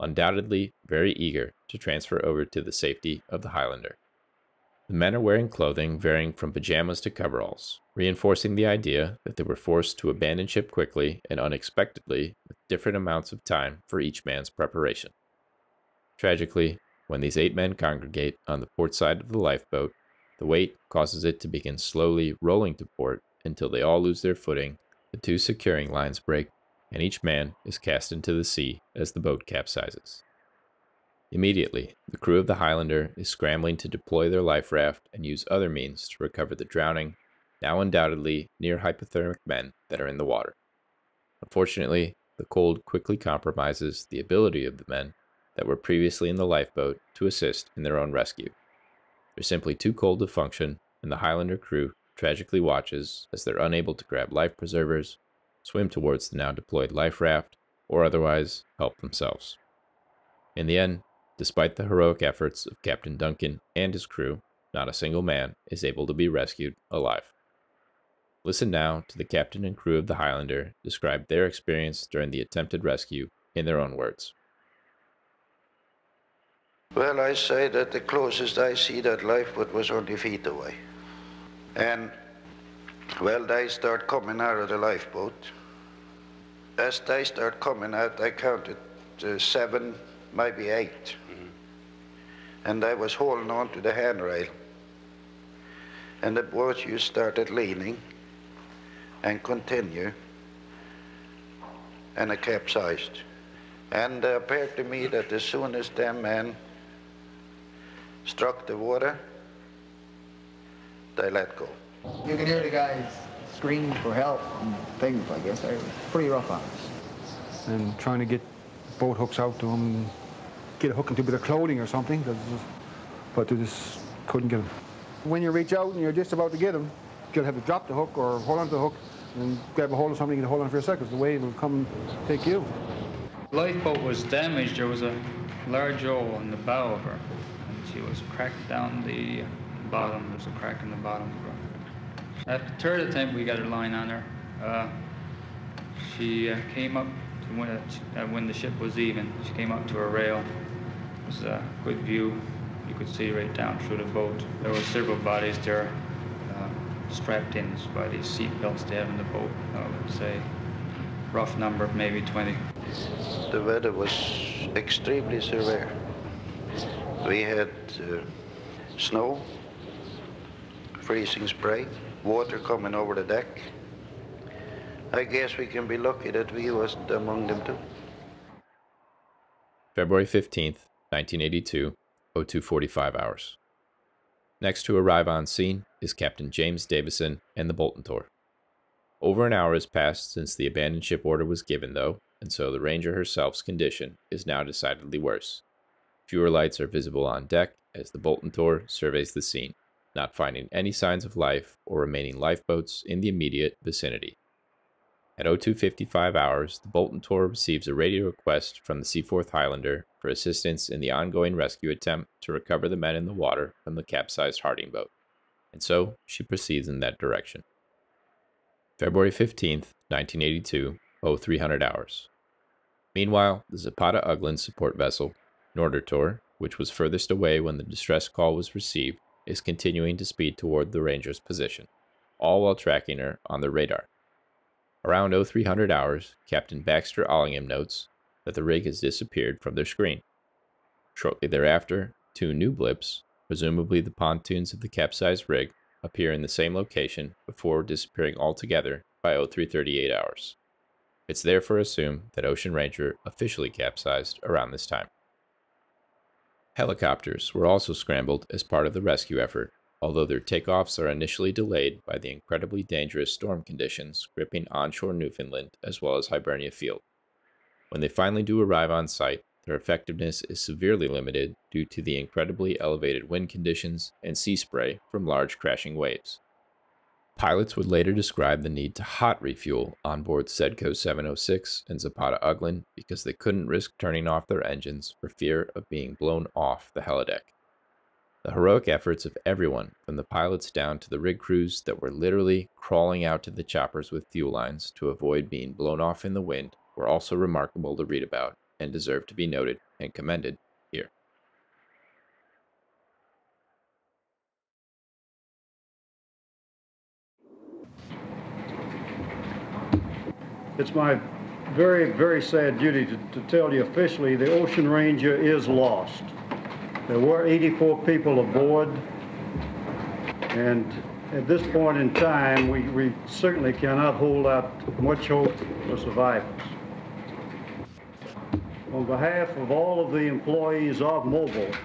undoubtedly very eager to transfer over to the safety of the Highlander. The men are wearing clothing varying from pajamas to coveralls, reinforcing the idea that they were forced to abandon ship quickly and unexpectedly with different amounts of time for each man's preparation. Tragically, when these eight men congregate on the port side of the lifeboat, the weight causes it to begin slowly rolling to port until they all lose their footing, the two securing lines break, and each man is cast into the sea as the boat capsizes. Immediately, the crew of the Highlander is scrambling to deploy their life raft and use other means to recover the drowning, now undoubtedly near hypothermic men that are in the water. Unfortunately, the cold quickly compromises the ability of the men that were previously in the lifeboat to assist in their own rescue. They're simply too cold to function, and the Highlander crew tragically watches as they're unable to grab life preservers, swim towards the now deployed life raft, or otherwise help themselves. In the end, despite the heroic efforts of Captain Duncan and his crew, not a single man is able to be rescued alive. Listen now to the captain and crew of the Highlander describe their experience during the attempted rescue in their own words. Well, I say that the closest I see that lifeboat was only feet away. And, well, they start coming out of the lifeboat. As they start coming out, I counted uh, seven, maybe 8 And I was holding on to the handrail. And the boat you started leaning and continue. And it capsized. And it appeared to me that as soon as them men struck the water, they let go. You can hear the guys scream for help and things, I guess. It was pretty rough on us. And trying to get boat hooks out to them, get a hook into a bit of clothing or something, but they just couldn't get them. When you reach out and you're just about to get them, you'll have to drop the hook or hold onto the hook and grab a hold of something and hold on for a second. The wave will come and take you. Lifeboat was damaged. There was a large hole in the bow of her. And she was cracked down the bottom. There's a crack in the bottom of her. At the third attempt, we got her line on her. Uh, she uh, came up to when, uh, when the ship was even. She came up to her rail. It was a good view. You could see right down through the boat. There were several bodies there uh, strapped in by these seat belts they have in the boat. I would say rough number, maybe 20. The weather was extremely severe. We had uh, snow, freezing spray, water coming over the deck. I guess we can be lucky that we wasn't among them too. February 15th, 1982, 0245 hours. Next to arrive on scene is Captain James Davison and the Bolton Tor. Over an hour has passed since the abandoned ship order was given, though, and so the Ranger herself's condition is now decidedly worse. Fewer lights are visible on deck as the Bolton Tor surveys the scene, not finding any signs of life or remaining lifeboats in the immediate vicinity. At 0255 hours, the Bolton Tor receives a radio request from the Seaforth Highlander for assistance in the ongoing rescue attempt to recover the men in the water from the capsized Harding boat, and so she proceeds in that direction. February 15th, 1982, 0300 hours. Meanwhile, the Zapata Ugland support vessel, Nordertor, which was furthest away when the distress call was received, is continuing to speed toward the Ranger's position, all while tracking her on the radar. Around 0300 hours, Captain Baxter Allingham notes that the rig has disappeared from their screen. Shortly thereafter, two new blips, presumably the pontoons of the capsized rig, appear in the same location before disappearing altogether by 0338 hours. It's therefore assumed that Ocean Ranger officially capsized around this time. Helicopters were also scrambled as part of the rescue effort, although their takeoffs are initially delayed by the incredibly dangerous storm conditions gripping onshore Newfoundland as well as Hibernia Field. When they finally do arrive on site, their effectiveness is severely limited due to the incredibly elevated wind conditions and sea spray from large crashing waves. Pilots would later describe the need to hot refuel on board Sedco 706 and Zapata Ugland because they couldn't risk turning off their engines for fear of being blown off the helideck. The heroic efforts of everyone, from the pilots down to the rig crews that were literally crawling out to the choppers with fuel lines to avoid being blown off in the wind, were also remarkable to read about and deserve to be noted and commended here. It's my very, very sad duty to, to tell you officially the Ocean Ranger is lost. There were 84 people aboard, and at this point in time, we, we certainly cannot hold out much hope for survivors. On behalf of all of the employees of Mobil,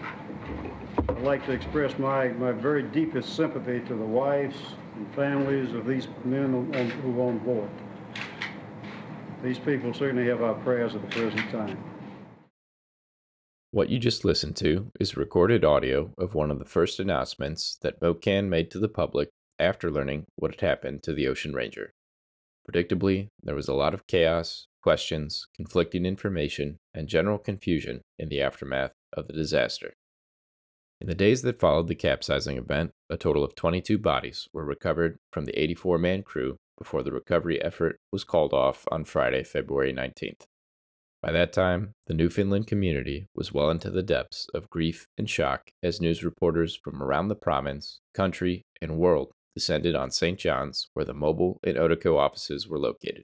I'd like to express my, my very deepest sympathy to the wives and families of these men who are on board. These people certainly have our prayers at the present time. What you just listened to is recorded audio of one of the first announcements that MOCAN made to the public after learning what had happened to the Ocean Ranger. Predictably, there was a lot of chaos, questions, conflicting information, and general confusion in the aftermath of the disaster. In the days that followed the capsizing event, a total of 22 bodies were recovered from the 84 man crew before the recovery effort was called off on Friday, February 19th. By that time, the Newfoundland community was well into the depths of grief and shock as news reporters from around the province, country, and world descended on St. John's, where the Mobil and ODECO offices were located.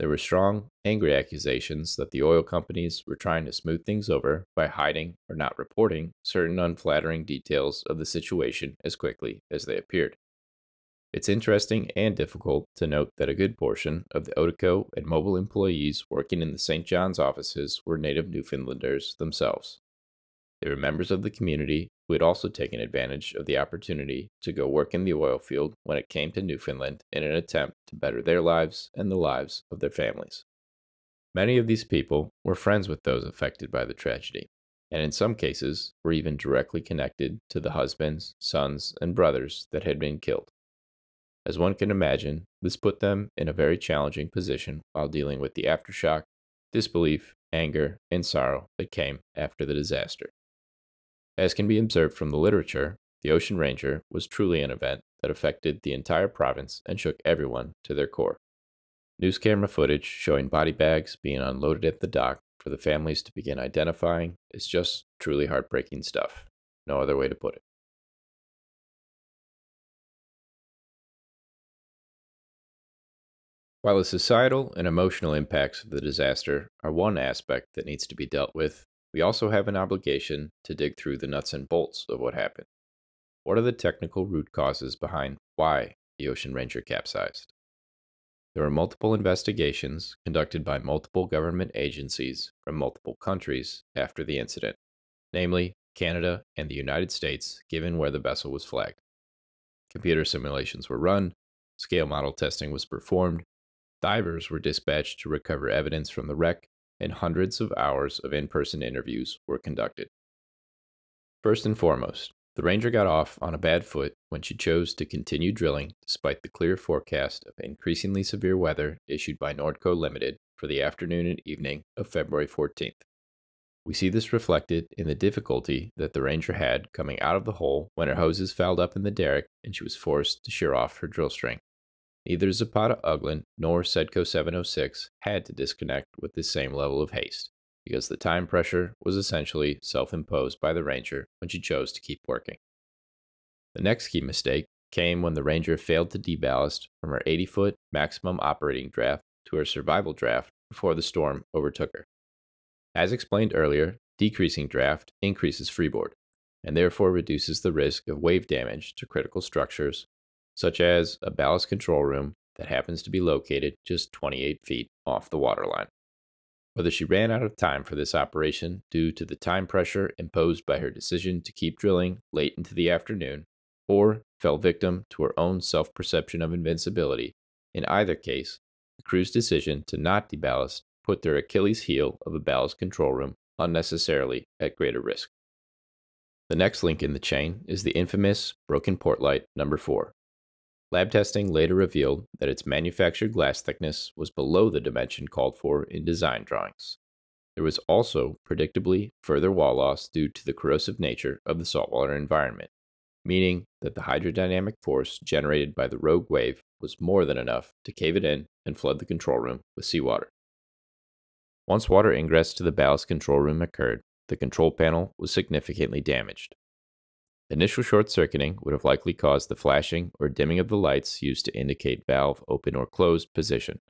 There were strong, angry accusations that the oil companies were trying to smooth things over by hiding or not reporting certain unflattering details of the situation as quickly as they appeared. It's interesting and difficult to note that a good portion of the ODECO and Mobil employees working in the St. John's offices were native Newfoundlanders themselves. They were members of the community who had also taken advantage of the opportunity to go work in the oil field when it came to Newfoundland in an attempt to better their lives and the lives of their families. Many of these people were friends with those affected by the tragedy, and in some cases were even directly connected to the husbands, sons, and brothers that had been killed. As one can imagine, this put them in a very challenging position while dealing with the aftershock, disbelief, anger, and sorrow that came after the disaster. As can be observed from the literature, the Ocean Ranger was truly an event that affected the entire province and shook everyone to their core. News camera footage showing body bags being unloaded at the dock for the families to begin identifying is just truly heartbreaking stuff. No other way to put it. While the societal and emotional impacts of the disaster are one aspect that needs to be dealt with, we also have an obligation to dig through the nuts and bolts of what happened. What are the technical root causes behind why the Ocean Ranger capsized? There were multiple investigations conducted by multiple government agencies from multiple countries after the incident, namely Canada and the United States, given where the vessel was flagged. Computer simulations were run, scale model testing was performed, Divers were dispatched to recover evidence from the wreck, and hundreds of hours of in person interviews were conducted. First and foremost, the Ranger got off on a bad foot when she chose to continue drilling despite the clear forecast of increasingly severe weather issued by Nordco Limited for the afternoon and evening of February 14th. We see this reflected in the difficulty that the Ranger had coming out of the hole when her hoses fouled up in the derrick and she was forced to shear off her drill string. Neither Zapata Ugland nor Sedco 706 had to disconnect with the same level of haste, because the time pressure was essentially self imposed by the Ranger when she chose to keep working. The next key mistake came when the Ranger failed to deballast from her 80 foot maximum operating draft to her survival draft before the storm overtook her. As explained earlier, decreasing draft increases freeboard, and therefore reduces the risk of wave damage to critical structures such as a ballast control room that happens to be located just 28 feet off the waterline. whether she ran out of time for this operation due to the time pressure imposed by her decision to keep drilling late into the afternoon, or fell victim to her own self perception of invincibility, in either case, the crew's decision to not deballast put their Achilles heel of a ballast control room unnecessarily at greater risk. The next link in the chain is the infamous broken port light number 4. Lab testing later revealed that its manufactured glass thickness was below the dimension called for in design drawings. There was also, predictably, further wall loss due to the corrosive nature of the saltwater environment, meaning that the hydrodynamic force generated by the rogue wave was more than enough to cave it in and flood the control room with seawater. Once water ingress to the ballast control room occurred, the control panel was significantly damaged. Initial short circuiting would have likely caused the flashing or dimming of the lights used to indicate valve open or closed position.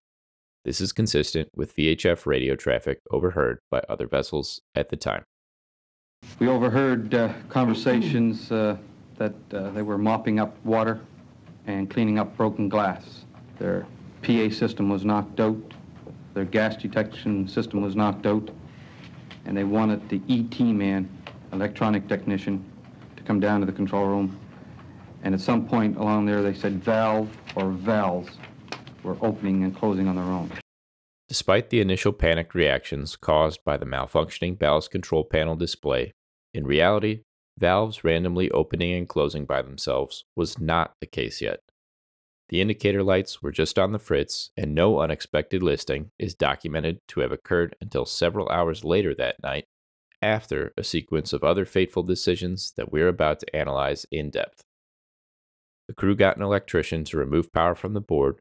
This is consistent with VHF radio traffic overheard by other vessels at the time. We overheard uh, conversations uh, that uh, they were mopping up water and cleaning up broken glass. Their PA system was knocked out, their gas detection system was knocked out, and they wanted the ET man, electronic technician, come down to the control room. And at some point along there, they said valve or valves were opening and closing on their own. Despite the initial panicked reactions caused by the malfunctioning ballast control panel display, in reality, valves randomly opening and closing by themselves was not the case yet. The indicator lights were just on the fritz, and no unexpected listing is documented to have occurred until several hours later that night, after a sequence of other fateful decisions that we're about to analyze in depth. The crew got an electrician to remove power from the board,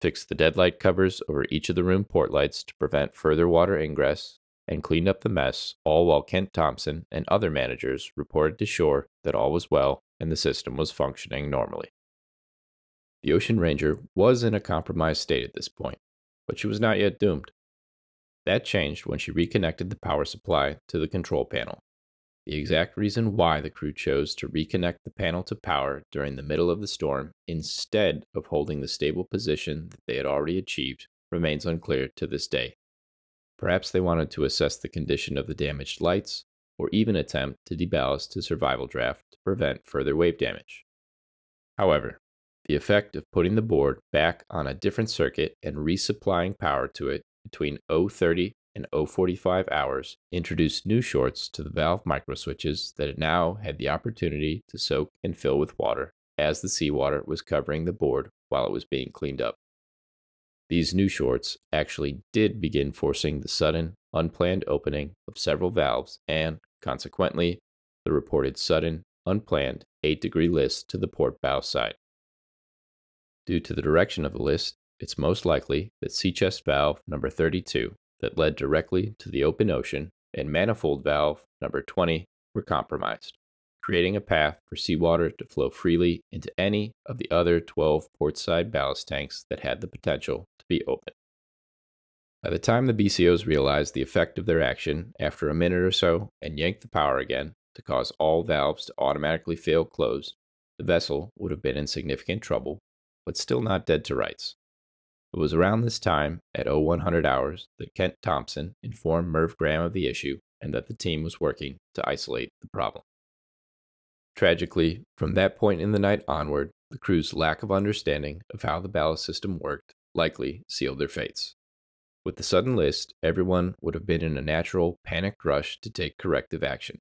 fix the deadlight covers over each of the room port lights to prevent further water ingress, and cleaned up the mess, all while Kent Thompson and other managers reported to shore that all was well and the system was functioning normally. The Ocean Ranger was in a compromised state at this point, but she was not yet doomed. That changed when she reconnected the power supply to the control panel. The exact reason why the crew chose to reconnect the panel to power during the middle of the storm instead of holding the stable position that they had already achieved remains unclear to this day. Perhaps they wanted to assess the condition of the damaged lights, or even attempt to deballast to survival draft to prevent further wave damage. However, the effect of putting the board back on a different circuit and resupplying power to it between 030 and 045 hours introduced new shorts to the valve microswitches that it now had the opportunity to soak and fill with water as the seawater was covering the board while it was being cleaned up. These new shorts actually did begin forcing the sudden, unplanned opening of several valves and, consequently, the reported sudden, unplanned 8 degree list to the port bow side. Due to the direction of the list, it's most likely that sea chest valve number 32 that led directly to the open ocean and manifold valve number 20 were compromised, creating a path for seawater to flow freely into any of the other 12 portside ballast tanks that had the potential to be open. By the time the BCOs realized the effect of their action after a minute or so and yanked the power again to cause all valves to automatically fail closed, the vessel would have been in significant trouble but still not dead to rights. It was around this time, at 0100 hours, that Kent Thompson informed Merv Graham of the issue and that the team was working to isolate the problem. Tragically, from that point in the night onward, the crew's lack of understanding of how the ballast system worked likely sealed their fates. With the sudden list, everyone would have been in a natural, panicked rush to take corrective action.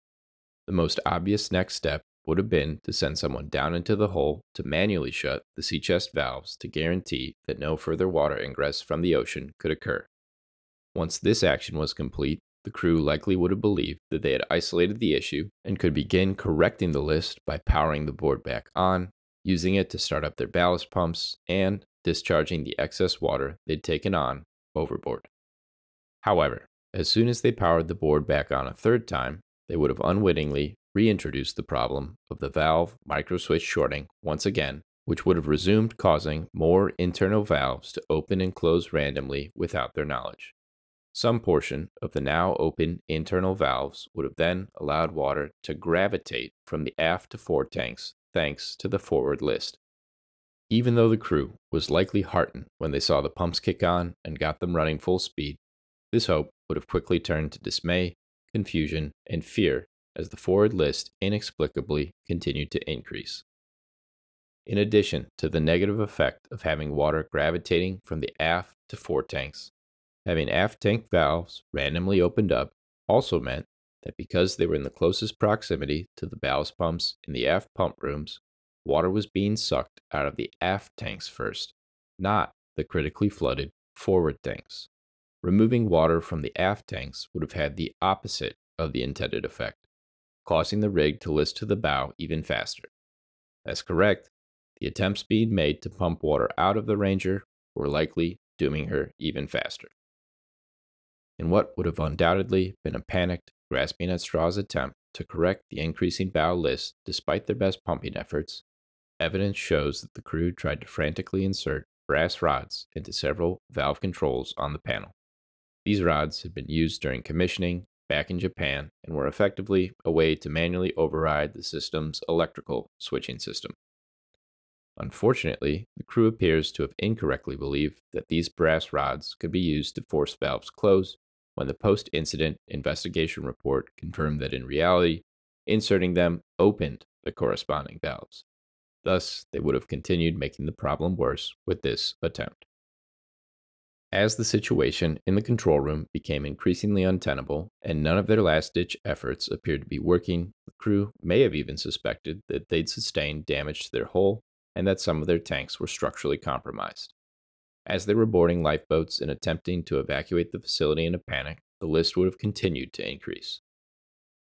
The most obvious next step would have been to send someone down into the hole to manually shut the sea chest valves to guarantee that no further water ingress from the ocean could occur. Once this action was complete, the crew likely would have believed that they had isolated the issue and could begin correcting the list by powering the board back on, using it to start up their ballast pumps, and discharging the excess water they'd taken on overboard. However, as soon as they powered the board back on a third time, they would have unwittingly reintroduced the problem of the valve microswitch shorting once again, which would have resumed causing more internal valves to open and close randomly without their knowledge. Some portion of the now open internal valves would have then allowed water to gravitate from the aft to forward tanks thanks to the forward list. Even though the crew was likely heartened when they saw the pumps kick on and got them running full speed, This hope would have quickly turned to dismay, confusion, and fear as the forward list inexplicably continued to increase. In addition to the negative effect of having water gravitating from the aft to fore tanks, having aft tank valves randomly opened up also meant that because they were in the closest proximity to the ballast pumps in the aft pump rooms, water was being sucked out of the aft tanks first, not the critically flooded forward tanks. Removing water from the aft tanks would have had the opposite of the intended effect, causing the rig to list to the bow even faster. That's correct. The attempts being made to pump water out of the Ranger were likely dooming her even faster. In what would have undoubtedly been a panicked, grasping at straws attempt to correct the increasing bow list despite their best pumping efforts, evidence shows that the crew tried to frantically insert brass rods into several valve controls on the panel. These rods had been used during commissioning back in Japan and were effectively a way to manually override the system's electrical switching system. Unfortunately, the crew appears to have incorrectly believed that these brass rods could be used to force valves close when the post incident investigation report confirmed that in reality, inserting them opened the corresponding valves. Thus, they would have continued making the problem worse with this attempt. As the situation in the control room became increasingly untenable and none of their last ditch efforts appeared to be working, the crew may have even suspected that they'd sustained damage to their hull and that some of their tanks were structurally compromised. As they were boarding lifeboats and attempting to evacuate the facility in a panic, the list would have continued to increase.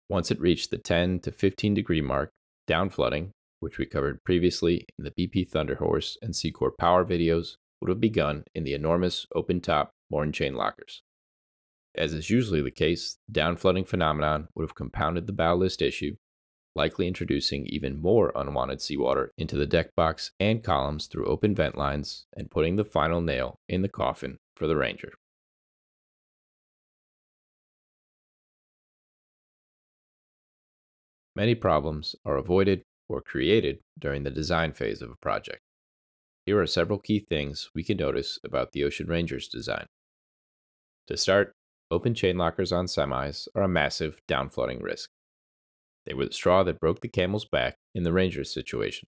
Once it reached the 10 to 15 degree mark, downflooding which we covered previously in the BP Thunderhorse and Seacor Power videos, would have begun in the enormous open top mooring chain lockers. As is usually the case, the downflooding phenomenon would have compounded the bow list issue, likely introducing even more unwanted seawater into the deck box and columns through open vent lines and putting the final nail in the coffin for the Ranger. Many problems are avoided or created during the design phase of a project. Here are several key things we can notice about the Ocean Ranger's design. To start, open chain lockers on semis are a massive downflooding risk. They were the straw that broke the camel's back in the Ranger's situation.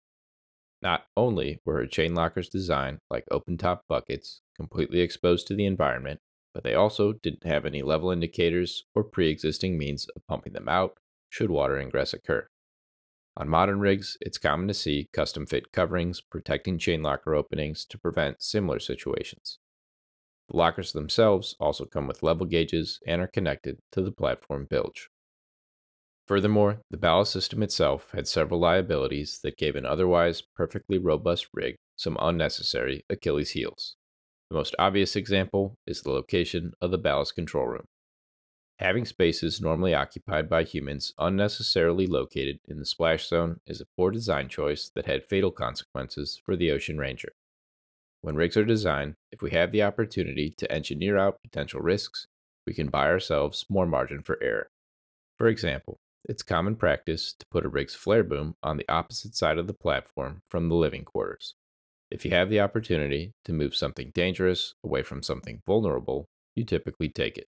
Not only were her chain lockers designed like open top buckets, completely exposed to the environment, but they also didn't have any level indicators or pre existing means of pumping them out should water ingress occur. On modern rigs, it's common to see custom fit coverings protecting chain locker openings to prevent similar situations. The lockers themselves also come with level gauges and are connected to the platform bilge. Furthermore, the ballast system itself had several liabilities that gave an otherwise perfectly robust rig some unnecessary Achilles heels. The most obvious example is the location of the ballast control room. Having spaces normally occupied by humans unnecessarily located in the splash zone is a poor design choice that had fatal consequences for the Ocean Ranger. When rigs are designed, if we have the opportunity to engineer out potential risks, we can buy ourselves more margin for error. For example, it's common practice to put a rig's flare boom on the opposite side of the platform from the living quarters. If you have the opportunity to move something dangerous away from something vulnerable, you typically take it.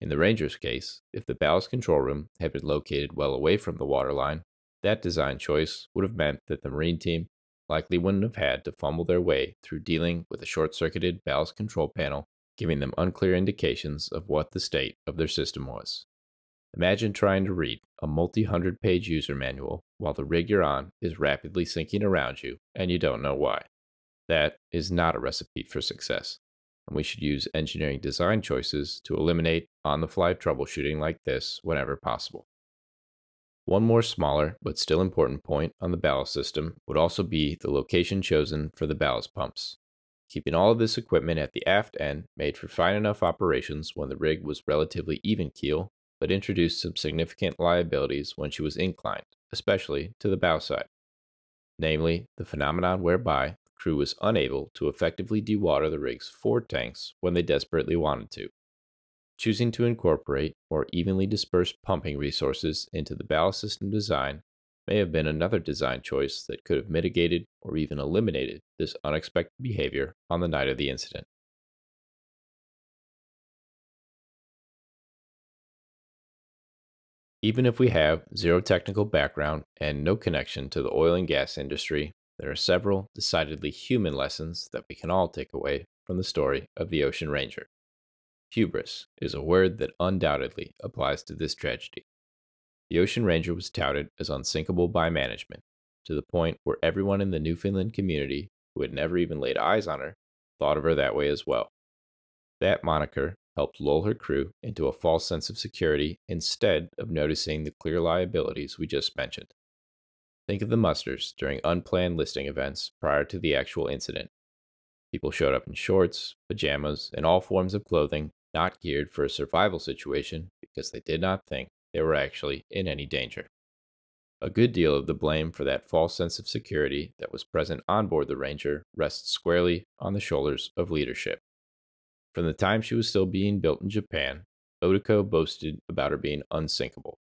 In the Ranger's case, if the ballast control room had been located well away from the waterline, that design choice would have meant that the Marine team likely wouldn't have had to fumble their way through dealing with a short circuited ballast control panel, giving them unclear indications of what the state of their system was. Imagine trying to read a multi hundred page user manual while the rig you're on is rapidly sinking around you and you don't know why. That is not a recipe for success and we should use engineering design choices to eliminate on the fly troubleshooting like this whenever possible. One more smaller but still important point on the ballast system would also be the location chosen for the ballast pumps. Keeping all of this equipment at the aft end made for fine enough operations when the rig was relatively even keel, but introduced some significant liabilities when she was inclined, especially to the bow side. Namely, the phenomenon whereby the crew was unable to effectively dewater the rig's forward tanks when they desperately wanted to choosing to incorporate or evenly disperse pumping resources into the ballast system design may have been another design choice that could have mitigated or even eliminated this unexpected behavior on the night of the incident. Even if we have zero technical background and no connection to the oil and gas industry, there are several decidedly human lessons that we can all take away from the story of the Ocean Ranger. Hubris is a word that undoubtedly applies to this tragedy. The Ocean Ranger was touted as unsinkable by management, to the point where everyone in the Newfoundland community who had never even laid eyes on her thought of her that way as well. That moniker helped lull her crew into a false sense of security instead of noticing the clear liabilities we just mentioned. Think of the musters during unplanned listing events prior to the actual incident. People showed up in shorts, pajamas, and all forms of clothing not geared for a survival situation because they did not think they were actually in any danger. A good deal of the blame for that false sense of security that was present on board the Ranger rests squarely on the shoulders of leadership. From the time she was still being built in Japan, ODECO boasted about her being unsinkable.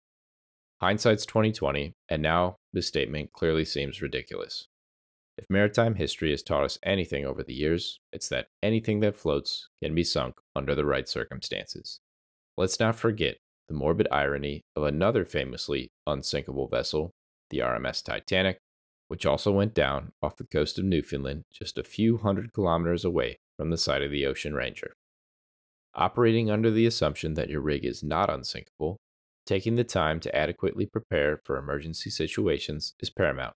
Hindsight's 2020, and now this statement clearly seems ridiculous. If maritime history has taught us anything over the years, it's that anything that floats can be sunk under the right circumstances. Let's not forget the morbid irony of another famously unsinkable vessel, the RMS Titanic, which also went down off the coast of Newfoundland just a few hundred kilometers away from the site of the Ocean Ranger. Operating under the assumption that your rig is not unsinkable Taking the time to adequately prepare for emergency situations is paramount.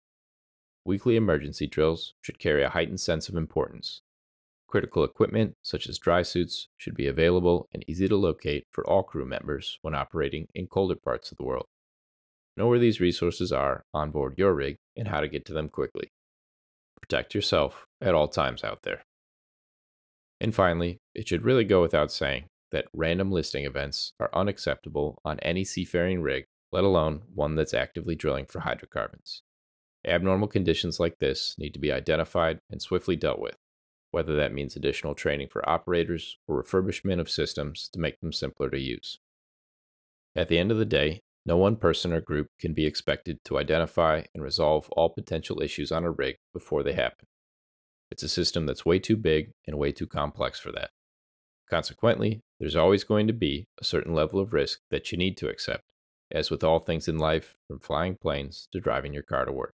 Weekly emergency drills should carry a heightened sense of importance. Critical equipment, such as dry suits, should be available and easy to locate for all crew members when operating in colder parts of the world. Know where these resources are on board your rig and how to get to them quickly. Protect yourself at all times out there. And finally, it should really go without saying that random listing events are unacceptable on any seafaring rig, let alone one that's actively drilling for hydrocarbons. Abnormal conditions like this need to be identified and swiftly dealt with, whether that means additional training for operators or refurbishment of systems to make them simpler to use. At the end of the day, no one person or group can be expected to identify and resolve all potential issues on a rig before they happen. It's a system that's way too big and way too complex for that. Consequently, there's always going to be a certain level of risk that you need to accept, as with all things in life, from flying planes to driving your car to work.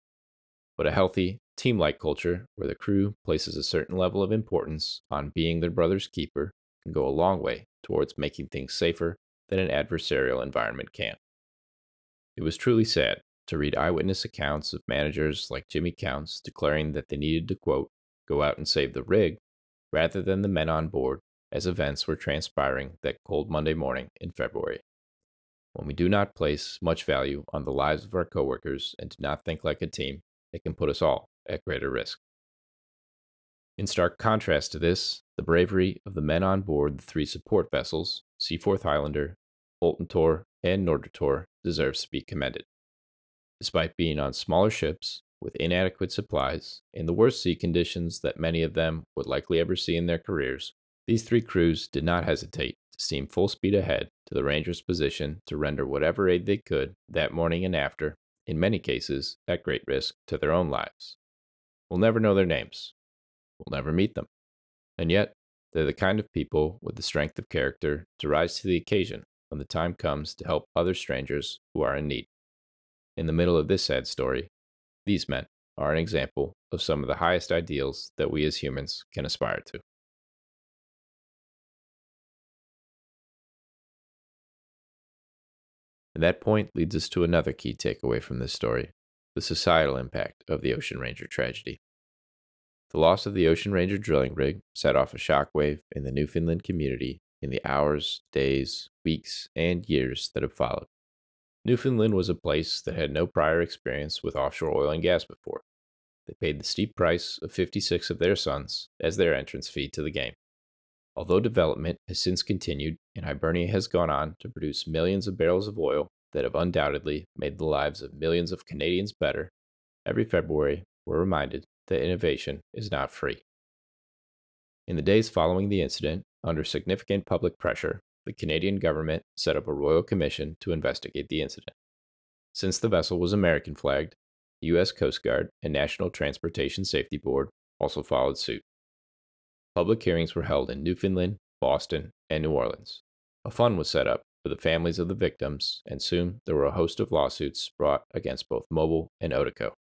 But a healthy, team like culture where the crew places a certain level of importance on being their brother's keeper can go a long way towards making things safer than an adversarial environment can. It was truly sad to read eyewitness accounts of managers like Jimmy Counts declaring that they needed to, quote, go out and save the rig rather than the men on board as events were transpiring that cold Monday morning in February. When we do not place much value on the lives of our coworkers and do not think like a team, it can put us all at greater risk. In stark contrast to this, the bravery of the men on board the three support vessels, Seaforth Highlander, Bolton Tor, and Nordertor, deserves to be commended. Despite being on smaller ships with inadequate supplies and the worst sea conditions that many of them would likely ever see in their careers, these three crews did not hesitate to steam full speed ahead to the Ranger's position to render whatever aid they could that morning and after, in many cases at great risk to their own lives. We'll never know their names. We'll never meet them. And yet, they're the kind of people with the strength of character to rise to the occasion when the time comes to help other strangers who are in need. In the middle of this sad story, these men are an example of some of the highest ideals that we as humans can aspire to. And that point leads us to another key takeaway from this story the societal impact of the Ocean Ranger tragedy. The loss of the Ocean Ranger drilling rig set off a shockwave in the Newfoundland community in the hours, days, weeks, and years that have followed. Newfoundland was a place that had no prior experience with offshore oil and gas before. They paid the steep price of 56 of their sons as their entrance fee to the game. Although development has since continued and Hibernia has gone on to produce millions of barrels of oil that have undoubtedly made the lives of millions of Canadians better, every February we're reminded that innovation is not free. In the days following the incident, under significant public pressure, the Canadian government set up a royal commission to investigate the incident. Since the vessel was American flagged, the U.S. Coast Guard and National Transportation Safety Board also followed suit. Public hearings were held in Newfoundland, Boston, and New Orleans. A fund was set up for the families of the victims, and soon there were a host of lawsuits brought against both Mobil and ODECO.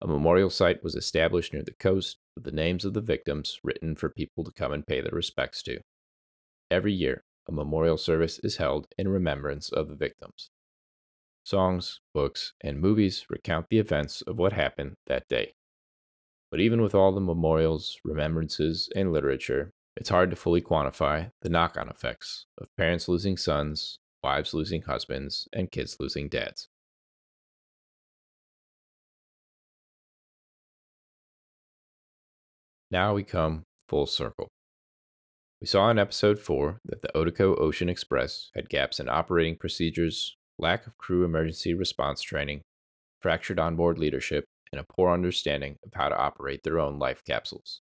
A memorial site was established near the coast with the names of the victims written for people to come and pay their respects to. Every year, a memorial service is held in remembrance of the victims. Songs, books, and movies recount the events of what happened that day. But even with all the memorials, remembrances, and literature, it's hard to fully quantify the knock on effects of parents losing sons, wives losing husbands, and kids losing dads. Now we come full circle. We saw in episode 4 that the ODECO Ocean Express had gaps in operating procedures, lack of crew emergency response training, fractured onboard leadership, and a poor understanding of how to operate their own life capsules.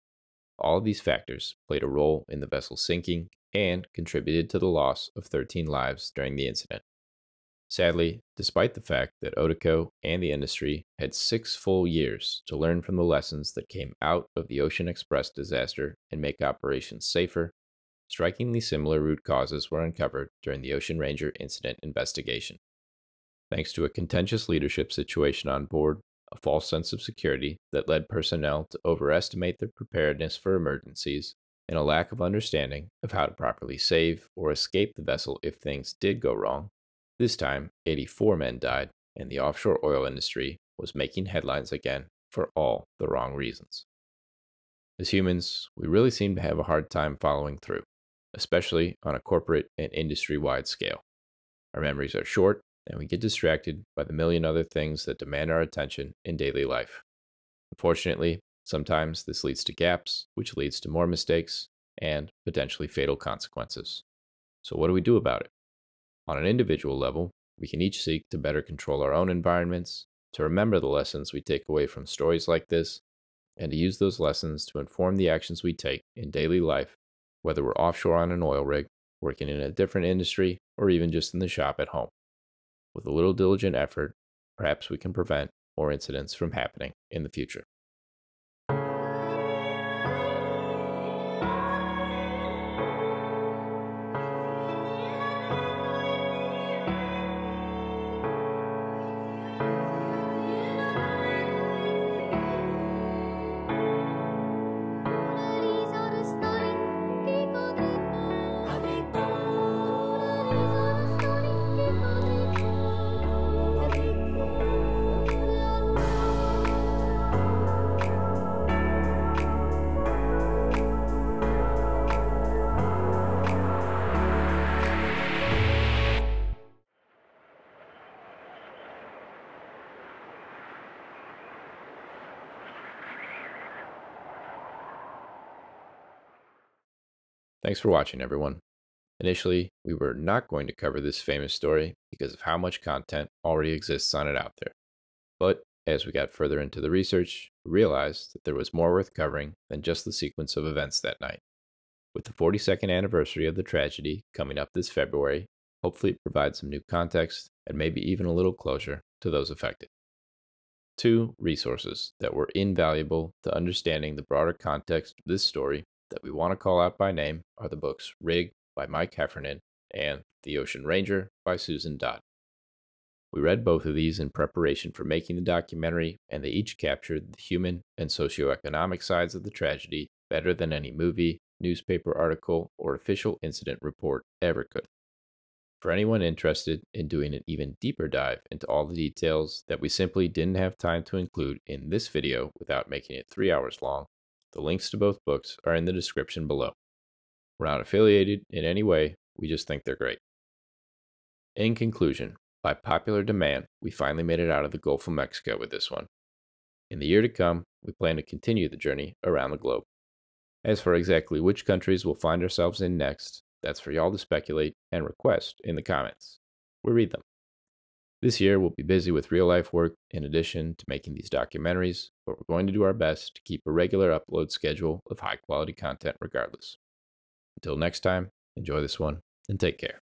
All of these factors played a role in the vessel sinking and contributed to the loss of 13 lives during the incident. Sadly, despite the fact that ODECO and the industry had six full years to learn from the lessons that came out of the Ocean Express disaster and make operations safer, strikingly similar root causes were uncovered during the Ocean Ranger incident investigation. Thanks to a contentious leadership situation on board, a false sense of security that led personnel to overestimate their preparedness for emergencies, and a lack of understanding of how to properly save or escape the vessel if things did go wrong, this time 84 men died, and the offshore oil industry was making headlines again for all the wrong reasons. As humans, we really seem to have a hard time following through, especially on a corporate and industry wide scale. Our memories are short, and we get distracted by the million other things that demand our attention in daily life. Unfortunately, sometimes this leads to gaps, which leads to more mistakes and potentially fatal consequences. So, what do we do about it? On an individual level, we can each seek to better control our own environments, to remember the lessons we take away from stories like this, and to use those lessons to inform the actions we take in daily life, whether we're offshore on an oil rig, working in a different industry, or even just in the shop at home. With a little diligent effort, perhaps we can prevent more incidents from happening in the future. Thanks for watching, everyone. Initially, we were not going to cover this famous story because of how much content already exists on it out there. But as we got further into the research, we realized that there was more worth covering than just the sequence of events that night. With the 42nd anniversary of the tragedy coming up this February, hopefully it provides some new context and maybe even a little closure to those affected. Two resources that were invaluable to understanding the broader context of this story that we want to call out by name are the books Rig by Mike Heffernan and The Ocean Ranger by Susan Dodd. We read both of these in preparation for making the documentary, and they each captured the human and socioeconomic sides of the tragedy better than any movie, newspaper article, or official incident report ever could. For anyone interested in doing an even deeper dive into all the details that we simply didn't have time to include in this video without making it three hours long, the links to both books are in the description below. We're not affiliated in any way, we just think they're great. In conclusion, by popular demand, we finally made it out of the Gulf of Mexico with this one. In the year to come, we plan to continue the journey around the globe. As for exactly which countries we'll find ourselves in next, that's for y'all to speculate and request in the comments. We read them. This year, we'll be busy with real life work in addition to making these documentaries, but we're going to do our best to keep a regular upload schedule of high quality content regardless. Until next time, enjoy this one and take care.